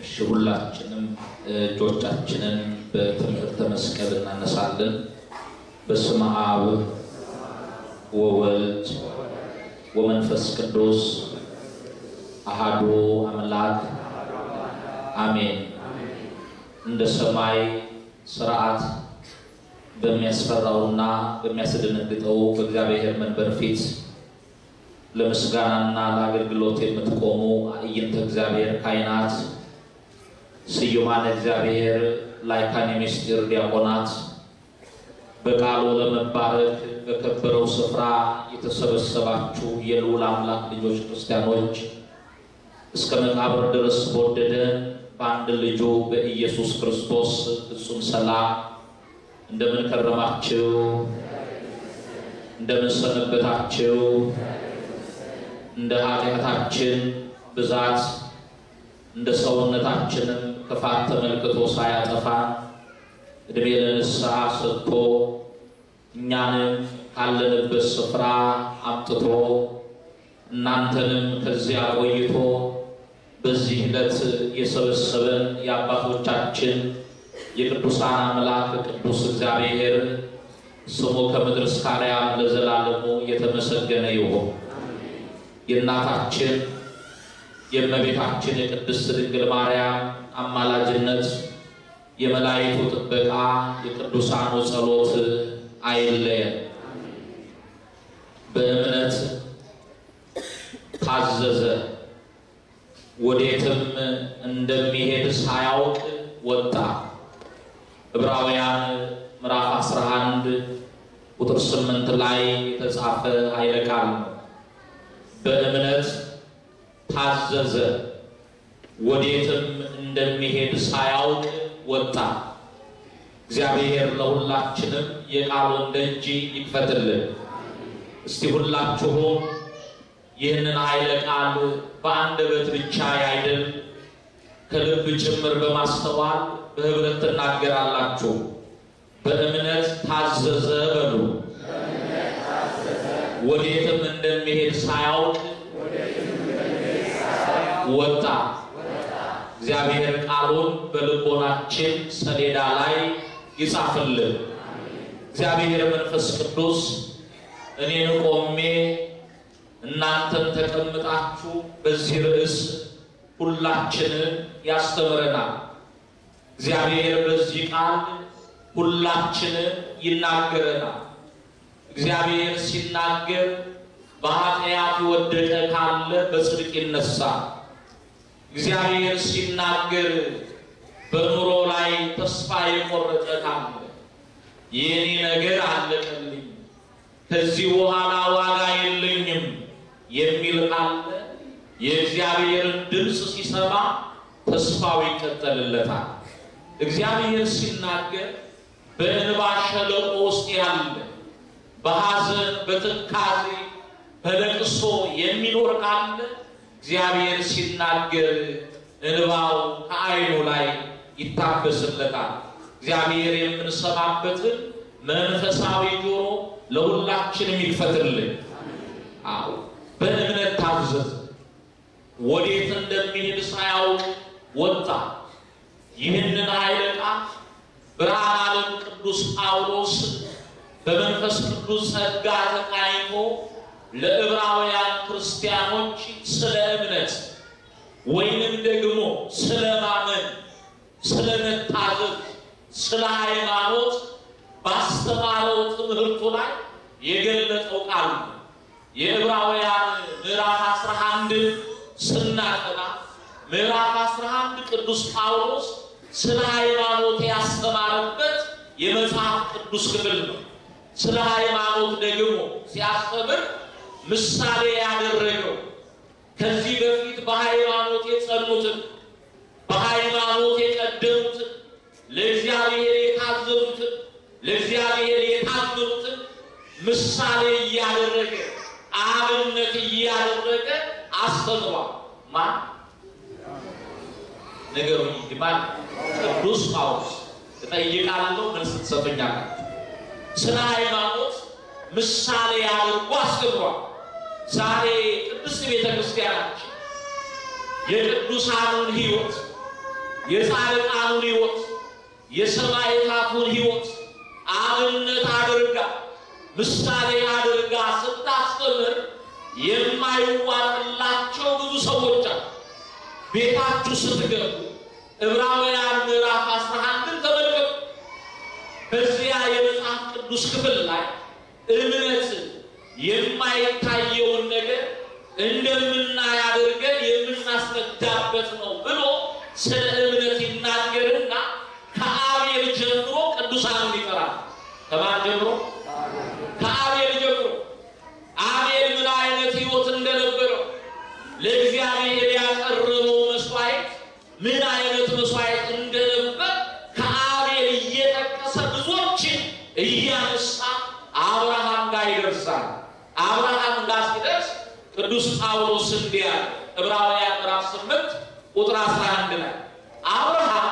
እሺ ሁላችንም እጆቻችንን በትምህርተ መስቀል እናነሳለን። በስመ አብ ወወልድ ወመንፈስ ቅዱስ አሃዱ አምላክ አሜን። እንደ ሰማይ ስርዓት በሚያስፈራውና በሚያስደነግጠው በእግዚአብሔር መንበር ፊት ለምስጋናና ለአገልግሎት የምትቆሙ አዕይንተ እግዚአብሔር ካህናት፣ ስዩማን እግዚአብሔር ላይካን የምስጢር ዲያቆናት፣ በቃሉ ለመባረክ በከበረው ስፍራ የተሰበሰባችሁ የልዑል አምላክ ልጆች ክርስቲያኖች እስከ መቃብር ድረስ በወደደ በአንድ ልጁ በኢየሱስ ክርስቶስ ፍጹም ሰላም እንደምን ከረማችሁ? እንደምን ሰነበታችሁ? እንደ ኃጢአታችን ብዛት እንደ ሰውነታችንም ክፋት ተመልክቶ ሳያጠፋን ዕድሜ ለንስሐ ሰጥቶ እኛንም ካለንበት ስፍራ አምጥቶ እናንተንም ከዚያ ቆይቶ በዚህ ዕለት የሰበሰበን የአባቶቻችን የቅዱሳን አምላክ ቅዱስ እግዚአብሔር ስሙ ከምድር እስከ አርያም ለዘላለሙ የተመሰገነ ይሁን። የእናታችን የእመቤታችን የቅድስት ድንግል ማርያም አማላጅነት፣ የመላእክቱ ጥበቃ፣ የቅዱሳኑ ጸሎት አይለየን። በእምነት ታዘዘ፣ ወዴትም እንደሚሄድ ሳያውቅ ወጣ። ዕብራውያን ምዕራፍ 11 ቁጥር 8 ላይ የተጻፈ ኃይለ ቃል ነው። በእምነት ታዘዘ፣ ወዴትም እንደሚሄድ ሳያውቅ ወጣ። እግዚአብሔር ለሁላችንም የቃሉን ደጅ ይክፈትልን። እስቲ ሁላችሁም ይህንን ኃይለ ቃል በአንደበት ብቻ ያይደል ከልብ ጭምር በማስተዋል በህብረት ትናገራላችሁ። በእምነት ታዘዘ በሉ። ወዴትም እንደሚሄድ ሳያውቅ ወጣ። እግዚአብሔር ቃሉን በልቦናችን ሰሌዳ ላይ ይጻፍልን። እግዚአብሔር መንፈስ ቅዱስ እኔን ቆሜ እናንተን ተቀምጣችሁ በዚህ ርዕስ ሁላችንን ያስተምረናል። እግዚአብሔር በዚህ ቃል ሁላችንን ይናገረናል። እግዚአብሔር ሲናገር በኃጢአት የወደቀ ካለ በጽድቅ ይነሳል። እግዚአብሔር ሲናገር በኑሮ ላይ ተስፋ የቆረጠ ካለ የኔ ነገር አለቀልኝ፣ ከዚህ በኋላ ዋጋ የለኝም የሚል ካለ የእግዚአብሔርን ድምፅ ሲሰማ ተስፋው ይቀጠልለታል። እግዚአብሔር ሲናገር በእንባ ሸለቆ ውስጥ ያለ በሐዘን በትካዜ በለቅሶ የሚኖር ካለ እግዚአብሔር ሲናገር እንባው ከዓይኑ ላይ ይታበስለታል። እግዚአብሔር የምንሰማበትን መንፈሳዊ ጆሮ ለሁላችንም ይክፈትልን። አዎ በእምነት ታዘዘ፣ ወዴት እንደሚሄድ ሳያውቅ ወጣ። ይህንን ኃይለ ቃል ብርሃነ ዓለም ቅዱስ ጳውሎስ በመንፈስ ቅዱስ ጸጋ ተቃኝቶ ለዕብራውያን ክርስቲያኖች ስለ እምነት ወይንም ደግሞ ስለ ማመን፣ ስለ መታዘዝ፣ ስለ ሃይማኖት ባስተማረው ትምህርቱ ላይ የገለጠው ነው። የዕብራውያን ምዕራፍ 11 ስናጠና ምዕራፍ 11 ቅዱስ ጳውሎስ ስለ ሃይማኖት ያስተማረበት የመጽሐፍ ቅዱስ ክፍል ነው። ስለ ሃይማኖት ደግሞ ሲያስተምር ምሳሌ ያደረገው ከዚህ በፊት በሃይማኖት የጸኑትን በሃይማኖት የቀደሙትን ለእግዚአብሔር የታዘዙትን ለእግዚአብሔር የታመኑትን ምሳሌ እያደረገ አብነት እያደረገ አስተምሯል። ማን ነገሩኝ? ማን? ቅዱስ ጳውሎስ። እጠይቃለሁ፣ መልስ ትሰጡኛላችሁ። ስለ ሃይማኖት ምሳሌ አድርጎ አስተምሯል። ዛሬ ቅድስት ቤተ ክርስቲያናችን የቅዱሳኑን ሕይወት የጻድቃኑን ሕይወት የሰማዕታቱን ሕይወት አብነት አድርጋ ምሳሌ አድርጋ ስታስተምር የማይዋጥላቸው ብዙ ሰዎች አሉ። ቤታችሁ ስትገቡ ዕብራውያን ምዕራፍ አስራ አንድን ተመልከቱ። በዚያ የመጽሐፍ ቅዱስ ክፍል ላይ እምነት የማይታየውን ነገር እንደምናይ አድርገን የምናስረዳበት ነው ብሎ ስለ እምነት ይናገርና ከአቤል ጀምሮ ቅዱሳንን ይጠራል። ከማን ጀምሮ? ከአቤል ጀምሮ አቤል ምን አይነት ሕይወት እንደነበረው ለእግዚአብሔር ያቀረበው መስዋዕት ምን አይነት መስዋዕት እንደነበር ከአቤል እየጠቀሰ ብዙዎችን እያነሳ አብርሃም ጋር ይደርሳል። አብርሃም ሲደርስ ቅዱስ ጳውሎስ እንዲህ ዕብራውያን ምዕራፍ 8 ቁጥር 11 ላይ አብርሃም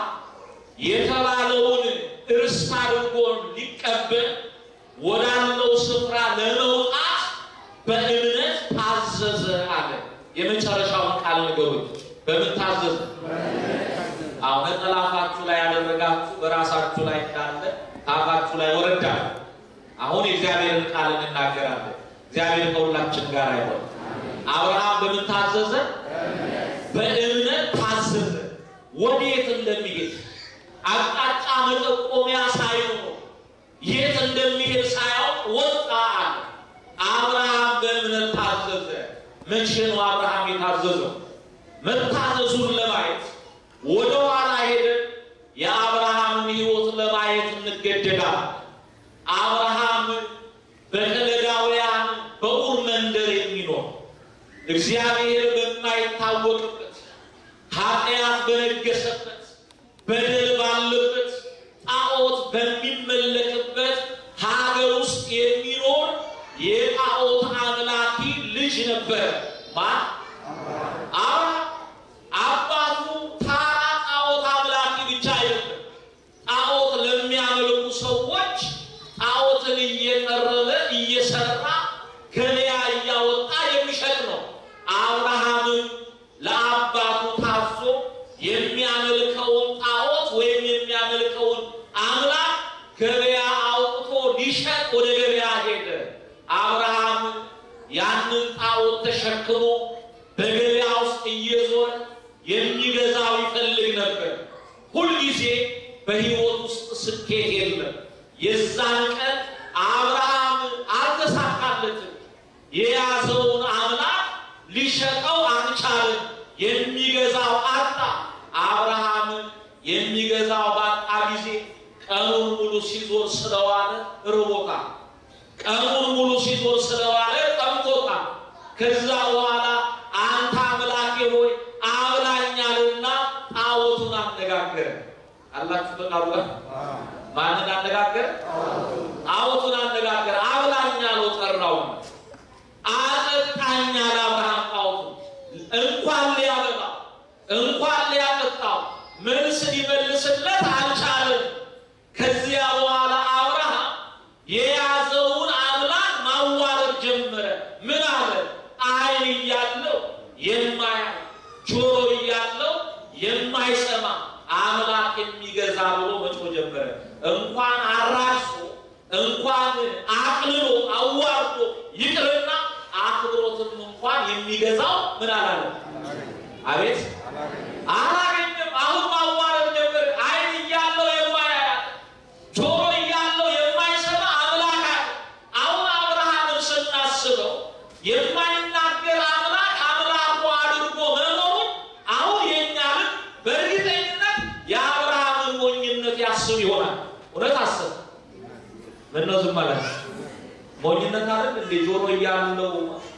የተባለውን ርስት አድርጎ ሊቀበል ወዳለው ስፍራ ለመውጣት በእምነት ታዘዘ አለ። የመጨረሻውን ቃል ንገሩኝ። በምን ታዘዘ? አሁን ነጠላ አፋችሁ ላይ ያደረጋችሁ በራሳችሁ ላይ እንዳለ ከአፋችሁ ላይ ወረዳል። አሁን የእግዚአብሔርን ቃል እንናገራለን። እግዚአብሔር ከሁላችን ጋር አይሆን። አብርሃም በምን ታዘዘ? በእምነት ታዘዘ። ወዴት እንደሚሄድ አቅጣጫ መጠቆሚያ ሳይኖር የት እንደሚሄድ ሳያውቅ ወጣ አብርሃም በእምነት ታዘዘ። መቼ ነው አብርሃም የታዘዘው? መታዘዙን ለማየት ወደ ኋላ ሄደን የአብርሃምን ሕይወት ለማየት እንገደዳለን። አብርሃም በከለዳውያን በኡር መንደር የሚኖር እግዚአብሔር በማይታወቅበት ኃጢአት በነገሰበት በደል ባለበት ጣዖት በሚመለክበት ሀገር ውስጥ የሚኖር የጣዖት አምላኪ ልጅ ነበር። ማን? አብርሃም። አባቱ ታራ ጣዖት አምላኪ ብቻ አይደለም። ጣዖት ለሚያመልኩ ሰዎች ጣዖትን እየቀረበ እየሰራ ገበያ እያወጣ የሚሸጥ ነው። አብርሃምም ለአባቱ ታዞ የሚያመልከውን ጣዖት ወይም የሚያመልከውን አምላክ ገበያ አውጥቶ ሊሸጥ ወደ ገበያ ሄደ። አብርሃም ያንን ጣዖት ተሸክሞ በገበያ ውስጥ እየዞረ የሚገዛው ይፈልግ ነበር። ሁልጊዜ በሕይወት ውስጥ ስኬት የለም። የዛን ቀን አብርሃም አልተሳካለትም። የያዘውን አምላክ ሊሸጠው አልቻለም። የሚገዛው አጣ። አብርሃም የሚገዛው ባጣ ጊዜ ቀኑን ሙሉ ሲዞር ስለዋለ ርቦታል። ቀኑን ሙሉ ሲዞር ስለዋለ ጠምቶታል። ከዛ በኋላ አንተ አምላኬ ሆይ አብላኛልና ጣዖቱን አነጋገረ። አላችሁ በቃሉ ማንን አነጋገረ? ጣዖቱን አነጋገረ። አብላኛ ነው ጠራው። አጠጣኛ ለአብርሃም ጣዖቱ እንኳን ሊያበላ እንኳን ሊያጠጣው መልስ ሊመልስለት አልቻለም። ከዚያ በኋላ አብርሃም የያዘውን አምላክ ማዋረድ ጀመረ። ምን አለ? ዓይን እያለው የማያይ ጆሮ እያለው የማይሰማ አምላክ የሚገዛ ብሎ መጮ ጀመረ። እንኳን አራክሶ እንኳን አቅልሎ አዋርዶ ይቅርና አክብሮትም እንኳን የሚገዛው ምን አላለ? አቤት አላገኘም። አሁን ማዋረድ ጀመረ። ዓይን እያለው የማያይ ጆሮ እያለው የማይሰማ አምላክ አለ። አሁን አብርሃምን ስናስበው የማይናገር አምላክ አምላኩ አድርጎ መኖሩን አሁን ልብ በእርግጠኝነት የአብርሃምን ሞኝነት ያስብ ይሆናል። እውነት አስብ። ዝም አላችሁ? ሞኝነት አይደል እንዴ? ጆሮ እያለው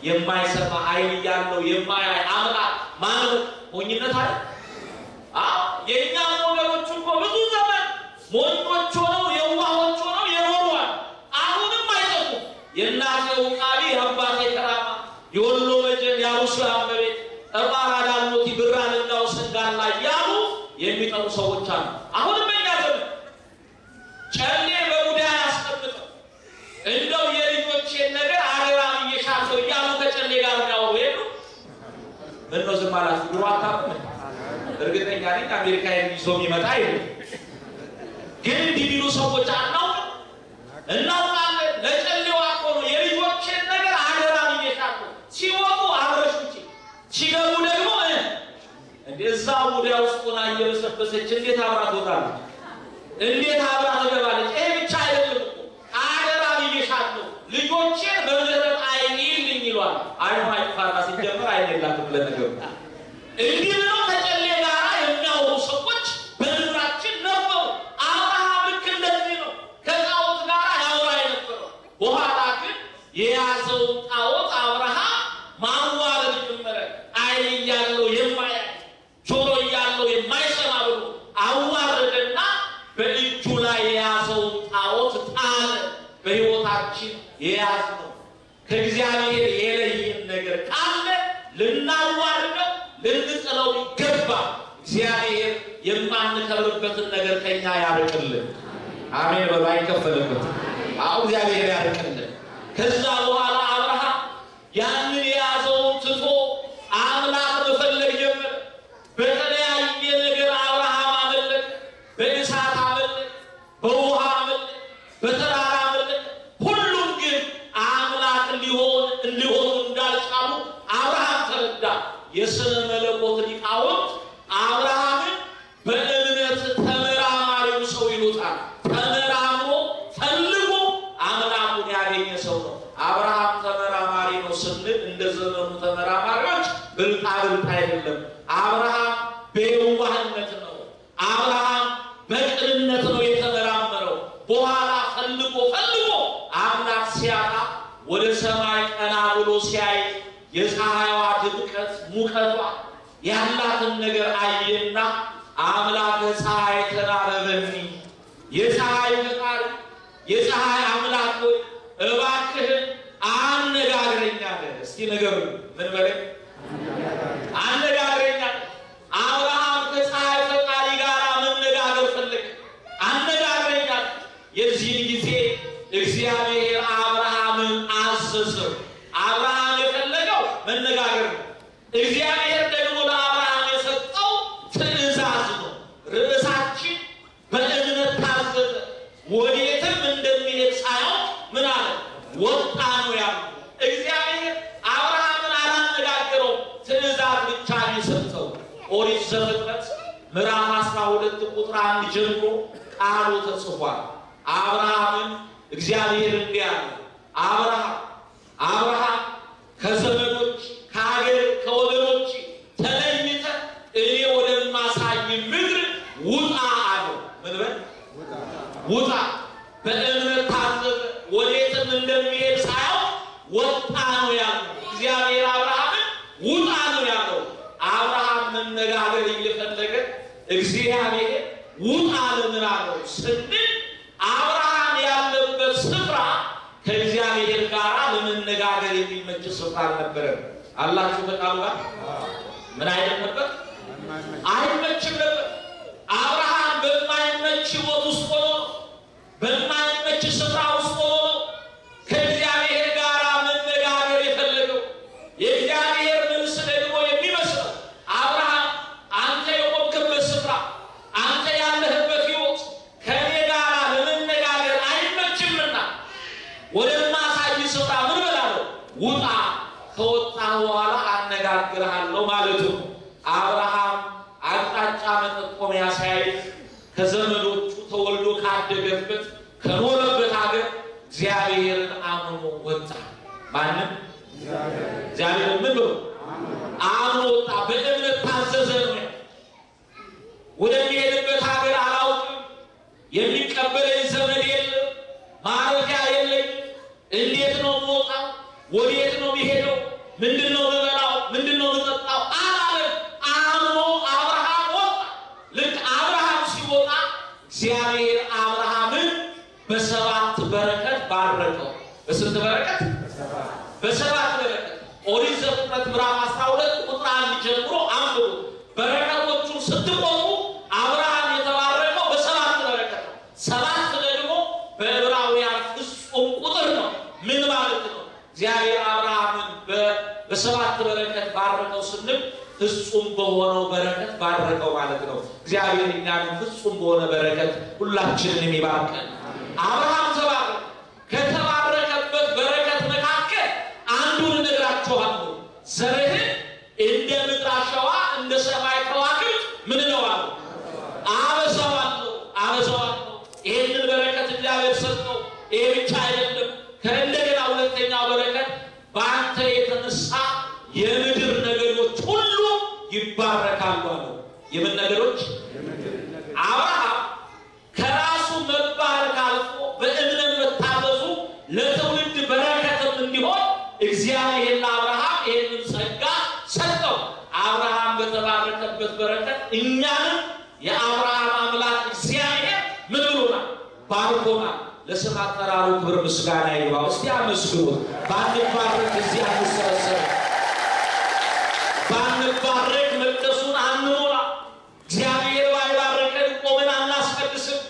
የማይሰማ ዓይን እያለው የማያይ አምላክ ማለት ሞኝነት አይደል? አዎ የእኛ ወገኖች እኮ ብዙ ዘመን ሞኞች ሆነው የሉ። ምነው ዝም አላችሁ? ድሮ አታውቁም? እርግጠኛ ነኝ አሜሪካ ይዞ የሚመጣ የለም። ግን እንዲህ የሚሉ ሰዎች አናውቅም፣ እናውቃለን። ለጨሌዋ እኮ ነው የልጆችን ነገር አደራ ብዬሻለሁ። ሲወጡ አብረሽ ውጪ፣ ሲገቡ ደግሞ እዛ ሙዲያ ውስጥ ሆና እየበሰበሰች እንዴት አብራ ትወጣለች? እንዴት አብራ ትገባለች? ይሄ ብቻ አይደለም አደራ ብዬሻለሁ፣ ልጆቼን ይሏል። አይኗ ይፋታ ሲጀምር አይን የላትም ለነገሩ እንዲህ ብለው ከጨሌ ጋራ የሚያወሩ ሰዎች በምድራችን ነበሩ። አብርሃም ልክ እንደዚህ ነው፣ ከጣዖት ጋር ያወራ የነበረው። በኋላ ግን የያዘውን ጣዖት አብርሃም ማዋረድ ጀመረ። አይን እያለው የማያይ ጆሮ እያለው የማይሰማ ብሎ አዋረደና በእጁ ላይ የያዘውን ጣዖት ጣለ። በሕይወታችን የያዝነው ከእግዚአብሔር ልናዋርደው ልንጥለው ይገባ። እግዚአብሔር የማንከብርበትን ነገር ከኛ ያርቅልን። አሜን በሉ። አይከፈልበት። አሁ እግዚአብሔር ያርቅልን። ከዛ በኋላ አብርሃም ያንን የያዘውን ትቶ አምላክ መፈለግ ጀመረ። በተለያየ ነገር አብርሃም አመለክ፣ በእሳት አመለክ፣ በውሃ አመለክ፣ በተራራ አመለክ። ሁሉም ግን አምላክ ሊሆን ሊሆኑ እንዳልቻሉ አብርሃም ተረዳ። የስነ መለኮት ሊቃውንት አብርሃምን በእምነት ተመራማሪው ሰው ይሉታል። ተመራምሮ ፈልጎ አምላኩን ያገኘ ሰው ነው። አብርሃም ተመራማሪ ነው ስንል እንደ ዘመኑ ተመራማሪዎች ብልጣ ብልጥ አይደለም። አብርሃም በየዋህነት ነው። አብርሃም በቅንነት ነው የተመራመረው። በኋላ ፈልጎ ፈልጎ አምላክ ሲያጣ ወደ ሰማይ ቀና ብሎ ሲያይ የፀሐይዋ ድምቀት ሙቀቷ ያላትን ነገር አየና አምላክ ፀሐይ ተናበበኒ የፀሐይ ፈጣሪ የፀሐይ አምላክ ሆይ እባክህን አነጋግረኛለ። እስቲ ነገሩ ምን በለኝ አነጋግረኛለ። አብርሃም ከፀሐይ ፈጣሪ ጋር መነጋገር ፈለገ። አነጋግረኛለ። የዚህን ጊዜ እግዚአብሔር አብርሃምን አዘዘው። አብርሃም የፈለገው መነጋገር ነው። እግዚአብሔር ደግሞ ለአብርሃም የሰጠው ትእዛዝ ነው። ርዕሳችን በእምነት ታዘዘ። ወዴትም እንደሚሄድ ሳይሆን ምን አለ ወጣ ነው ያሉ። እግዚአብሔር አብርሃምን አላነጋገረው፣ ትእዛዝ ብቻ ነው የሰጠው። ኦሪት ዘፍጥረት ምዕራፍ አስራ ሁለት ቁጥር ጀምሮ ቃሉ ተጽፏል። አብርሃምን እግዚአብሔር እንዲህ አለ፣ አብርሃም አብርሃም ከዘመዶች ከሀገር ከወገኖች ተለይተ እኔ ወደማሳይ ምድር ውጣ አለው። ምን በል ውጣ። በእምነት ታዘዘ። ወዴትም እንደሚሄድ ሳያው ወጣ ነው ያለው። እግዚአብሔር አብርሃምን ውጣ ነው ያለው። አብርሃም መነጋገር እየፈለገ እግዚአብሔር ውጣ ለምን አለው ስንል አብርሃም ያለበት ስፍራ ከእግዚአብሔር ጋር ለመነጋገር የሚመች ስፍራ አልነበረም። አላችሁ በቃሉ ጋር ምን አይነት ነበር? አይመችም ነበር። አብርሃም በማይመች ሕይወት ውስጥ ሆኖ በማይመች ስፍራ ውስጥ ሆኖ ከእግዚአብሔር ጋር መነጋገር የፈለገው የእግዚአብሔር መልስ ደግሞ የሚመስለው አብርሃም አንተ የቆምክበት ስፍራ አንተ ያለህበት ሕይወት ከእኔ ጋር ለመነጋገር አይመችምና ወደማሳይ ስፍራ ምን በላለው ውጣ፣ ከወጣ በኋላ አነጋግርሃለሁ ማለቱ ነው። አብርሃም አቅጣጫ መጠቆሚያ ሳያይ ከዘመዶቹ ተወልዶ ካደገበት ከኖረበት ሀገር እግዚአብሔርን አምኖ ወጣ። ማንም እግዚአብሔርን ምን ብሎ አምኖ ወጣ። በእምነት ታዘዘ ነው ያለው። ወደሚሄድበት ሀገር አላውቅም፣ የሚቀበለኝ ዘመድ የለም፣ ማረፊያ የለኝ፣ እንዴት ነው የምወጣው? ወዴት ነው የሚሄደው? ምንድን ነው የምበላው? ምንድን ነው የምጠጣው? አላለም። አምኖ አብርሃም ወጣ። ልክ አብርሃም ሲወጣ እግዚአብሔር አብርሃምን በሰባት በረከት ባረከው። በስንት በረከት? በሰባት በረከት። ኦሪት ዘፍጥረት ምዕራፍ 12 ቁጥር አንድ ጀምሮ አንብቡ። በረከቶቹን ስትቆሙ አብርሃም የተባረከው በሰባት በረከት ነው። ሰባት ደግሞ በዕብራውያን ፍጹም ቁጥር ነው። ምን ማለት ነው? እግዚአብሔር አብርሃምን በሰባት በረከት ባረከው ስንል ፍጹም በሆነው በረከት ባረከው ማለት ነው። እግዚአብሔር እኛንም ፍጹም በሆነ በረከት ሁላችንን የሚባርከን። አብርሃም ተባረከ። ከተባረከበት በረከት መካከል አንዱን እነግራችኋለሁ። ዘርህን እንደ ምድር አሸዋ እንደ ሰማይ ከዋክብት ምን እለዋለሁ? አበዛዋለሁ፣ አበዛዋለሁ። ይህንን በረከት እግዚአብሔር ሰጠው። ይሄ ብቻ አይደለም። ከእንደገና ሁለተኛው በረከት በአንተ የተነሳ የምድር ነገዶች ሁሉ ይባረካሉ አለው። የምን ነገዶች? አብርሃም ከራሱ መባረክ አልፎ በእምነት መታዘዙ ለትውልድ በረከትም እንዲሆን እግዚአብሔር ለአብርሃም ይህንን ጸጋ ሰጠው። አብርሃም በተባረከበት በረከት እኛንም የአብርሃም አምላክ እግዚአብሔር ምን ብሎናል? ባርኮናል። ለስም አጠራሩ ክብር ምስጋና ይግባው። እስቲ አመስግኑት። ባንባረክ እዚህ አንሰበሰብ፣ ባንባረክ መቅደሱን አንሞላ። እግዚአብሔር ባይባርከን ቆመን አናስቀድስም።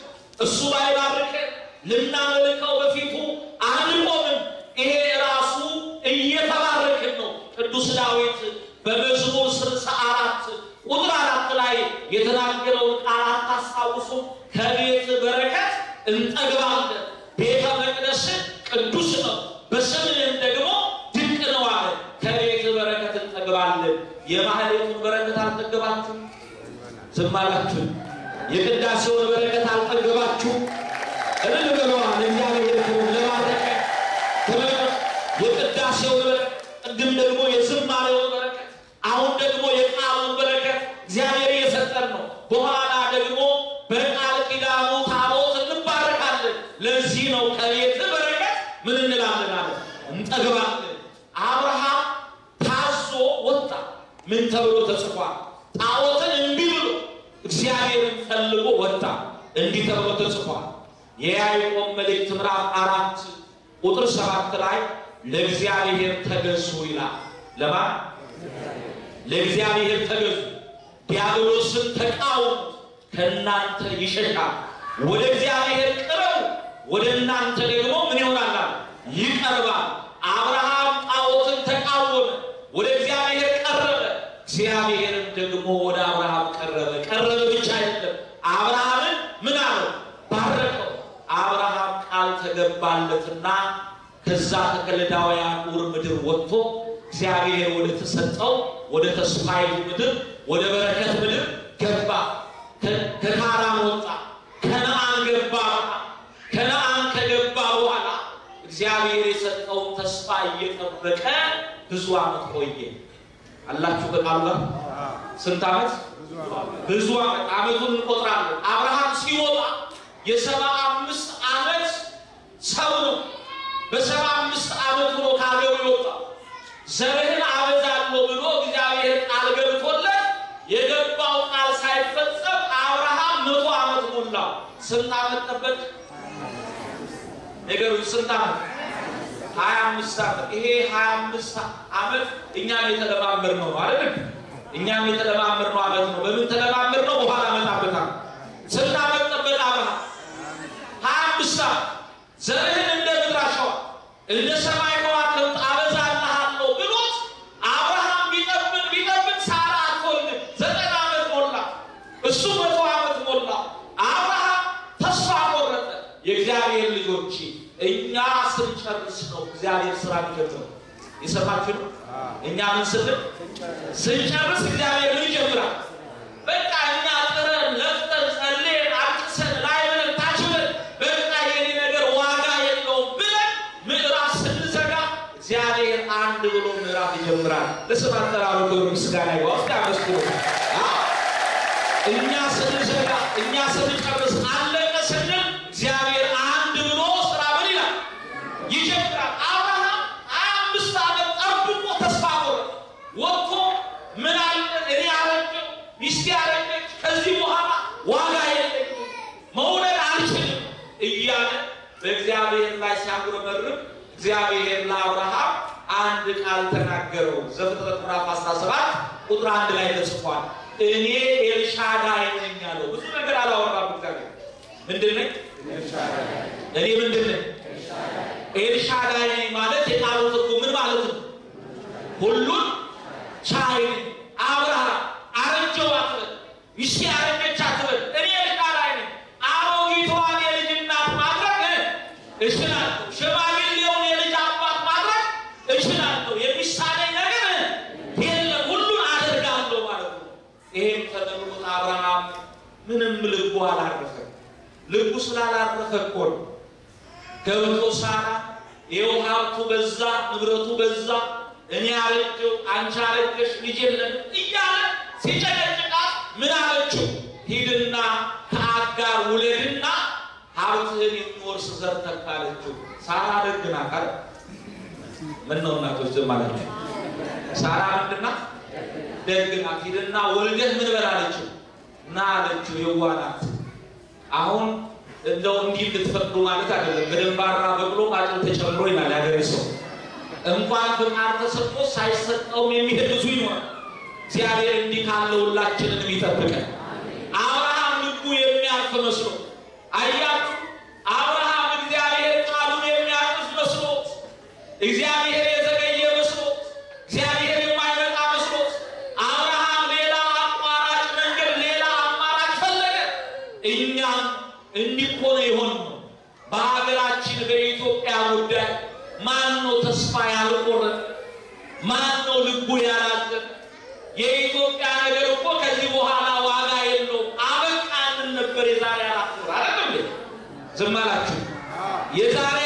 እሱ ባይባርከን ልናመልከው በፊቱ አንቆምም። ይሄ ራሱ እየተባረክን ነው። ቅዱስ ዳዊት በመዝሙር አራት ቁጥር አራት ላይ የተናገረውን ቃል አታስታውሱም? ከቤት በረከት እንጠግባለን፣ ቤተ መቅደስ ቅዱስ ነው፣ በስምህም ደግሞ ድንቅ ነው አለ። ከቤት በረከት እንጠግባለን። የማህሌቱን በረከት አልጠገባችሁ? ዝም አላችሁ? የቅዳሴውን በረከት አልጠገባችሁ? እልል በለዋል። እግዚአብሔር ክብር ተመልከቱ። የቅዳሴውን ቅድም ደግሞ የዝማሬውን በረከት አሁን ደግሞ የቃሉን በረከት እግዚአብሔር እየሰጠን ነው። በኋላ ደግሞ በቃል ኪዳኑ ታቦት እንባረካለን። ለዚህ ነው ከቤት በረከት ምን እንላለን አለ እንጠግባለን። አብርሃም ታዞ ወጣ። ምን ተብሎ ተጽፏል? ጣዖትን እምቢ ብሎ እግዚአብሔርን ፈልጎ ወጣ። እንዲህ ተብሎ ተጽፏል። የያዕቆብ መልእክት ምዕራፍ አራት ቁጥር ሰባት ላይ ለእግዚአብሔር ተገዙ ይላል። ለማን? ለእግዚአብሔር ተገዙ፣ ዲያብሎስን ተቃወሙ፣ ከእናንተ ይሸሻል። ወደ እግዚአብሔር ቅረቡ፣ ወደ እናንተ ደግሞ ምን ይሆናል? ይቀርባል። አብርሃም ጣዖትን ተቃወመ፣ ወደ እግዚአብሔር ቀረበ። እግዚአብሔርም ደግሞ ወደ አብርሃም ቀረበ። ቀረበ ብቻ አይደለም፣ አብርሃምን ምን አለው? ባረከው። አብርሃም ቃል ተገባለትና ከዛ ከከለዳውያን ኡር ምድር ወጥቶ እግዚአብሔር ወደ ተሰጠው ወደ ተስፋይቱ ምድር ወደ በረከት ምድር ገባ። ከካራን ወጣ፣ ከነአን ገባ። ከነአን ከገባ በኋላ እግዚአብሔር የሰጠውን ተስፋ እየጠበቀ ብዙ ዓመት ቆየ። አላችሁ ጋር ስንት ዓመት? ብዙ ዓመት። ዓመቱን እንቆጥራለን። አብርሃም ሲወጣ የሰባ አምስት ዓመት ሰው ነው። በሰባ አምስት ዓመቱ ነው ከሀገሩ የወጣው። ዘርህን አበዛለሁ ብሎ እግዚአብሔር ቃል ገብቶለት የገባው ቃል ሳይፈጸም አብርሃም መቶ ዓመት ሞላው። ስንት ዓመት ጠበቅ? ነገሩኝ። ስንት ዓመት? ሀያ አምስት ዓመት። ይሄ ሀያ አምስት ዓመት እኛም የተለማመር ነው አይደለም? እኛም የተለማመር ነው ዓመት ነው። በምን ተለማመር ነው? በኋላ መጣበታል። ስንት ዓመት ጠበቅ አብርሃም? ሀያ አምስት ዓመት ዘርህን እንደ ምድር አሸዋ እንደ ሰማይ ከዋክብት አበዛልሃለሁ ብሎት አብርሃም ቢጠብቅ ቢጠብቅ ሳራ አትወልድም። ዘጠና ዓመት ሞላ፣ እሱ መቶ ዓመት ሞላ። አብርሃም ተስፋ ቆረጠ። የእግዚአብሔር ልጆች እኛ ስንጨርስ ነው እግዚአብሔር ስራ የሚጀምረው። የሰማችሁ ነው። እኛ ምን ስንል ስንጨርስ እግዚአብሔር ምን ይጀምራል? በቃ ይጀምራል። ለስም አጠራሩ ክብር ምስጋና እስኪ አመስግኑ። እኛ ስንዘጋ እኛ ስንጨርስ አለቀ ስንል እግዚአብሔር አንድ ብሎ ስራ ምን ይላል ይጀምራል። አብርሃም ሀያ አምስት ዓመት ጠብቆ ተስፋ ቆረጠ። ወጥቶ ምን አለ እኔ አረጀው ሚስቴ አረጀች፣ ከዚህ በኋላ ዋጋ የለኝም መውለድ አልችልም እያለ በእግዚአብሔር ላይ ሲያጉረመርም እግዚአብሔር ለአብርሃም አንድ ቃል ተናገረው። ዘፍጥረት ምዕራፍ 17 ቁጥር አንድ ላይ ተጽፏል። እኔ ኤልሻዳይ ነኝ አለው። ብዙ ነገር አላወራም እግዚአብሔር። ምንድን ነኝ? እኔ ምንድን ነኝ? ኤልሻዳይ ማለት የቃሉ ትርጉም ምን ማለት ነው? ሁሉን ቻይ አብርሃም ያረጀች አትበል። እኔ ልጅ ላይ ነኝ። አሮጊቷን የልጅ እናት ማድረግ እችላለሁ። ሽማግሌውን የልጅ አባት ማድረግ እችላለሁ። የሚሳነኝ ነገር የለም፣ ሁሉን አደርጋለሁ ማለት ነው። ይሄም ተደርጎት አብርሃም ምንም ልቡ ስላላረፈ እኮ ነው ገብቶ ሳራ ይኸው ሀብቱ በዛ ንብረቱ በዛ፣ እኔ አረጀው አንቺ አረጀሽ ልጅ የለን እያለ ሲጨቀጭቃት ምን አለችው? ሂድና ከአጋር ውለድና ሀብትህን የሚወርስ ዘር ተካ ሳራ ደግ ናት አይደል? ምን ነው እናቶች ዝም አላችሁ? ሳራ ምንድን ናት? ደግ ናት። ሂድና ወልደህ ምን በል አለችው። ና አለችው። የዋህ ናት። አሁን እንደው እንዲህ እንድትፈቅዱ ማለት አይደለም። በደንባራ በቅሎ ቃጭል ተጨምሮ ይላል ያገሬ ሰው። እንኳን ፍቃድ ተሰጥቶ ሳይሰጠውም የሚሄድ ብዙ ይኖራል። እግዚአብሔር እንዲህ ካለ ሁላችንን ይጠብቀን። አብርሃም ልቡ የሚያልፍ መስሎ አያችሁ። አብርሃም እግዚአብሔር ቃሉን የሚያቅፍ መስሎ እግዚአብሔር የዘገየ መስሎ እግዚአብሔር የማይመጣ መስሎት አብርሃም ሌላ አቋራጭ መንገድ ሌላ አማራጭ ፈለገ። እኛም እንዲኮነ ይሆን ነው። በሀገራችን በኢትዮጵያ ጉዳይ ማን ነው ተስፋ ያልቆረጠ? ማን ነው ልቡ ያላዘነ? የኢትዮጵያ ነገር እኮ ከዚህ በኋላ ዋጋ የለውም። አበቃንን ነበር የዛሬ አራት ዝም አላችሁ። የዛሬ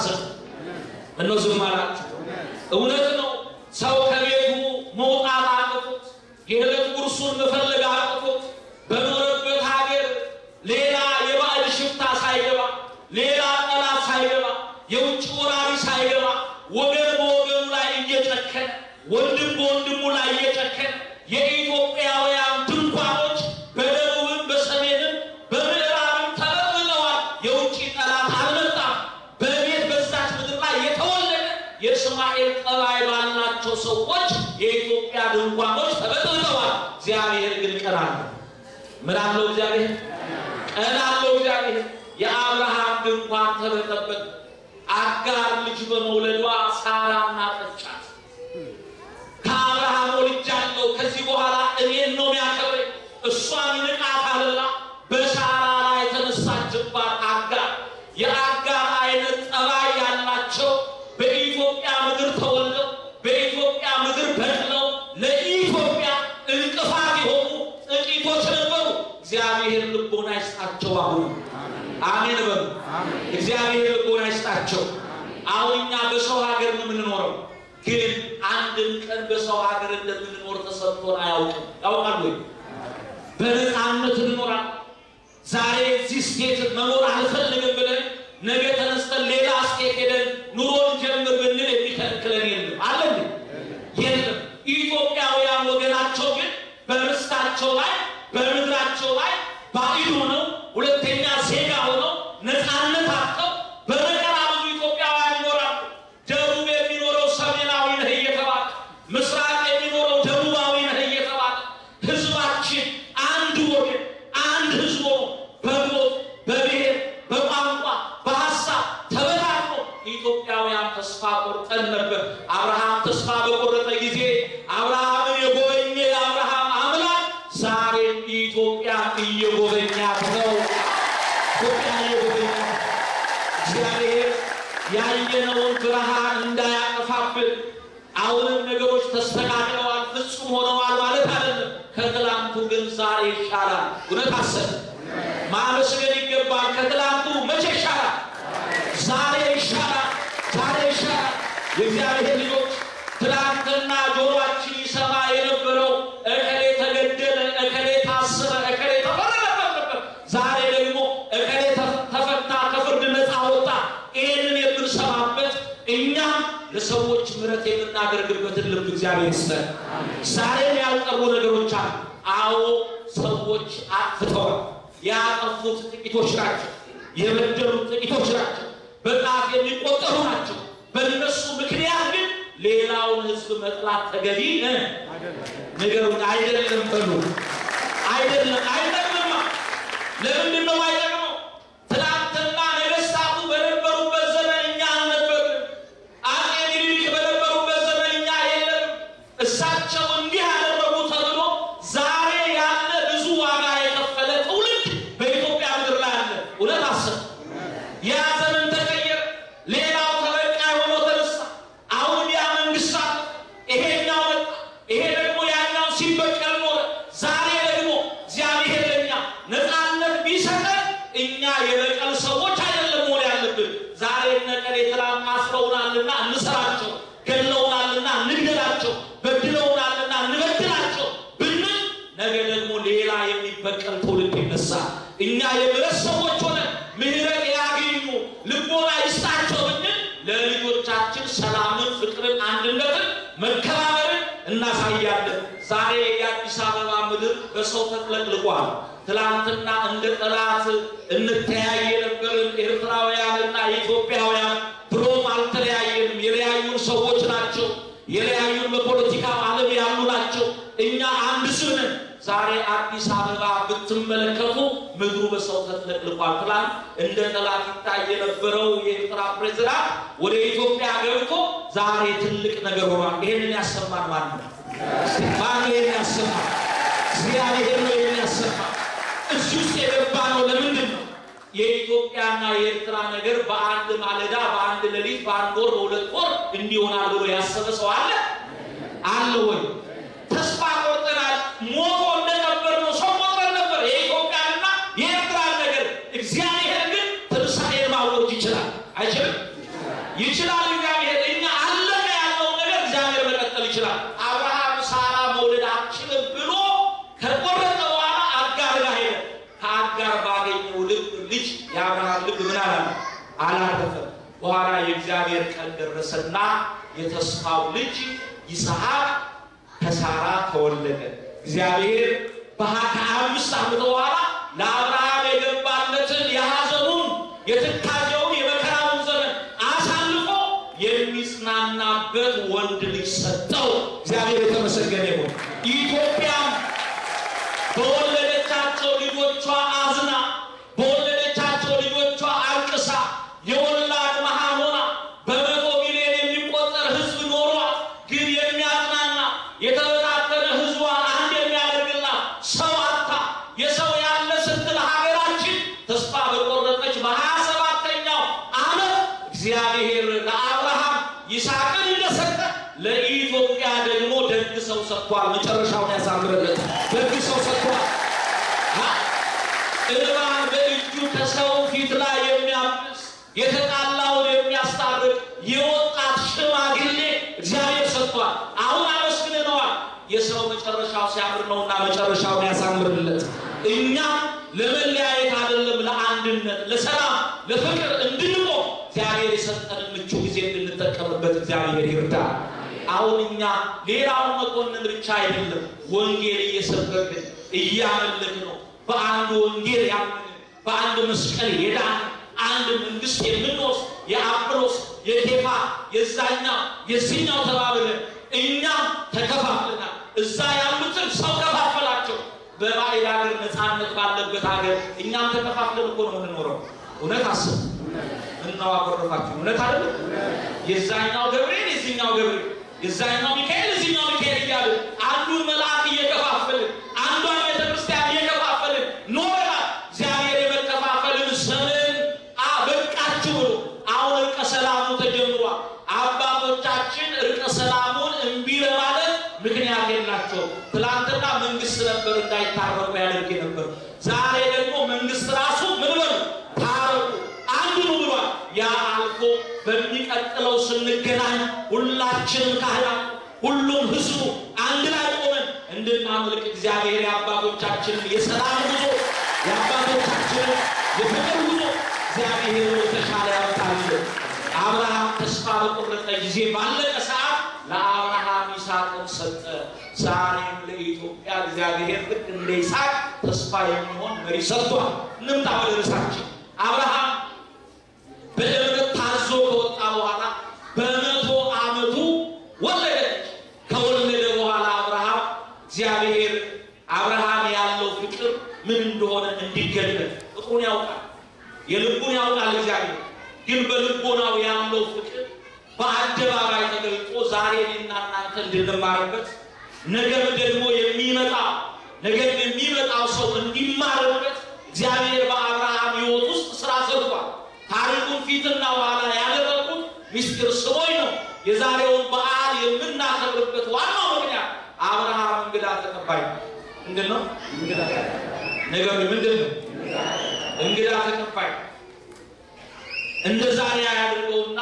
Marzo ምን አለው እግዚአብሔር? ቀን አለው እግዚአብሔር። የአብርሃም ድንኳን ተበጠበጠ። አጋር ልጅ በመውለዷ ሳራ እናጠቻት። አሜን በሉ። እግዚአብሔር ልቦና ይስጣቸው። አሁን እኛ በሰው ሀገር ነው የምንኖረው፣ ግን አንድም ቀን በሰው ሀገር እንደምንኖር ተሰጥቶን አያውቅም። ያውቃል ወይ? በነፃነት እንኖራል። ዛሬ እዚህ ስቴት መኖር አልፈልግም ብለን ነገ ተነስተን ሌላ ስቴት ሄደን ኑሮን ጀምር ብንል የሚከለክለን የለም። አለ? የለም። ኢትዮጵያውያን ወገናቸው ግን በርስታቸው ላይ በምድራቸው ላይ ባዕድ ጠላት እንተያይ የነበርን ኤርትራውያንና ኢትዮጵያውያን ድሮም አልተለያየንም። የለያዩን ሰዎች ናቸው። የለያዩን በፖለቲካ ዓለም ያሉ ናቸው። እኛ አንድ ነን። ዛሬ አዲስ አበባ ብትመለከቱ ምድሩ በሰው ተጥለቅልቋል። ትላንት እንደ ጠላት ይታይ የነበረው የኤርትራ ፕሬዝዳንት ወደ ኢትዮጵያ ገብቶ ዛሬ ትልቅ ነገር ሆኗል። ይሄንን ያሰማን ማን ነው? ማን ይሄን ያሰማን? እግዚአብሔር ነው እዚህ የኢትዮጵያና የኤርትራ ነገር በአንድ ማለዳ፣ በአንድ ሌሊት፣ በአንድ ወር፣ በሁለት ወር እንዲሆናል ብሎ ያሰበ ሰው አለ አለ ወይ? ተስፋ ቆርጠናል። ሞቶ እንደነበር ነው ሰው ቆጥረን ነበር የኢትዮጵያንና የኤርትራን ነገር። እግዚአብሔር ግን ትንሣኤን ማወጅ ይችላል አይችልም? ይችላል። እግዚአብሔር እኛ አለቀ ያለውን ነገር እግዚአብሔር መቀጠል ይችላል። አብርሃም ሳራ መውለድ አልችልም ብሎ ከቆረጠ በኋላ አጋር ጋር ሄደ። ከአጋር ባገኘው ልብ ልጅ የአብርሃም ልብ ምን አላለ? አላረፈም። በኋላ የእግዚአብሔር ቀን ደረሰና የተስፋው ልጅ ይስሐቅ ከሳራ ተወለደ። እግዚአብሔር ከአምስት ዓመት በኋላ ለአብርሃም የገባለትን የሐዘኑን የትካዜውን የመከራውን ዘመን አሳልፎ የሚጽናናበት ወንድ ልጅ ሰጠው። እግዚአብሔር የተመሰገነ ይሁን። ኢትዮጵያም በወለደቻቸው ልጆቿ አዝና በወለደቻቸው ልጆቿ አልቅሳ የወላድ መሃን ሆና በመቶ ሚሊዮን የሚቆጠር ሕዝብ ኖሯት ግን የሚያጽናና የተበታተነ ሕዝቧን አንድ የሚያደርግላት ሰው አታ የሰው ያለ ስትል ሀገራችን ተስፋ በቆረጠች በሀያ ሰባተኛው ዓመት እግዚአብሔር ለአብርሃም ይስሐቅን እንደሰጠ ለኢትዮጵያ ደግሞ ደግ ሰው ሰጥቷል። መጨረሻውን ያሳምርለት። ደግ ሰው ሰጥቷል። እባን በእጁ ከሰው ፊት ላይ የሚያብስ የተጣላውን የሚያስታርቅ የወጣት ሽማግሌ እግዚአብሔር ሰጥቷል። አሁን አመስግነነዋል። የሰው መጨረሻው ሲያምር ነውና መጨረሻውን ያሳምርለት። እኛም ለመለያየት አይደለም፣ ለአንድነት፣ ለሰላም፣ ለፍቅር እንድንቆም እግዚአብሔር የሰጠንን ምቹ ጊዜ እንድንጠቀምበት እግዚአብሔር ይርዳል። አሁን እኛ ሌላውን መኮንን ብቻ አይደለም ወንጌል እየሰበክን እያመለክ ነው። በአንድ ወንጌል ያመንን በአንድ መስቀል የዳን አንድ መንግስት የምንወስድ የአጵሎስ የኬፋ የዛኛው የዚህኛው ተባብለን እኛም ተከፋፍለናል። እዛ ያሉትን ሰው ከፋፈላቸው። በባዕድ ሀገር ነፃነት ባለበት ሀገር እኛም ተከፋፍለን እኮ ነው የምንኖረው። እውነት አስብ አኮረፋችሁ? እውነት አይደለም? የዛኛው ገብርኤል የዚህኛው ገብርኤል የዛኛው ሚካኤል የዚህኛው ሚካኤል እያሉ አንዱን መልአክ እየከፋፈልን አንዷን ቤተክርስቲያን እየከፋፈልን ኖረናል። እግዚአብሔር የመከፋፈልን ዘመን በቃችሁ ብሎ አሁን እርቀ ሰላሙ ተጀምሯል። አባቶቻችን እርቀ ሰላሙን እምቢ ለማለት ምክንያት የላቸውም። ትላንትና መንግስት ነበር እንዳይታረቁ ያደርግ ነበር። ዛሬ ደግሞ መንግስት ራሱ ምን በሉ ታረቁ አንዱ ነው ብሏል። ያ አልፎ በሚቀጥለው ስንገናኝ ሁላችንም ካህናት፣ ሁሉም ህዝቡ አንድ ላይ ቆመን እንድናመልክ እግዚአብሔር የአባቶቻችንን የሰላም ጉዞ የአባቶቻችንን የፍቅር ጉዞ እግዚአብሔር የተሻለ ያመጣልን። አብርሃም ተስፋ በቆረጠ ጊዜ ባለቀ ሰዓት ለአብርሃም ይስሐቅን ሰጠ። ዛሬም ለኢትዮጵያ እግዚአብሔር ልክ እንደ ይስሐቅ ተስፋ የሚሆን መሪ ሰጥቷል። እንምጣ ወደ ርዕሳችን። አብርሃም በእምነት ታዞ ከወጣ በኋላ በመቶ ዓመቱ ወለደች። ከወለደ በኋላ አብርሃም እግዚአብሔር አብርሃም ያለው ፍቅር ምን እንደሆነ እንዲገለጥ ፍቅሩን ያውቃል፣ የልቡን ያውቃል እግዚአብሔር ግን በልቦናው ያለው ፍቅር በአደባባይ ተገልጦ ዛሬ እኔና እናንተ እንድንማርበት ነገር ደግሞ የሚመጣ ነገር የሚመጣው ሰው እንዲማርበት እግዚአብሔር በአብርሃም ሕይወት ውስጥ ስራ ሰርቷል። ታሪኩን ፊትና ኋላ ያደረጉት ሚስጥር ስሞኝ ነው። የዛሬውን በዓል የምናከብርበት ዋናው ምክንያት አብርሃም እንግዳ ተቀባይ ምንድን ነው እንግዳ ነገሩ? ምንድን ነው እንግዳ ተቀባይ እንደ ዛሬ ያደርገውና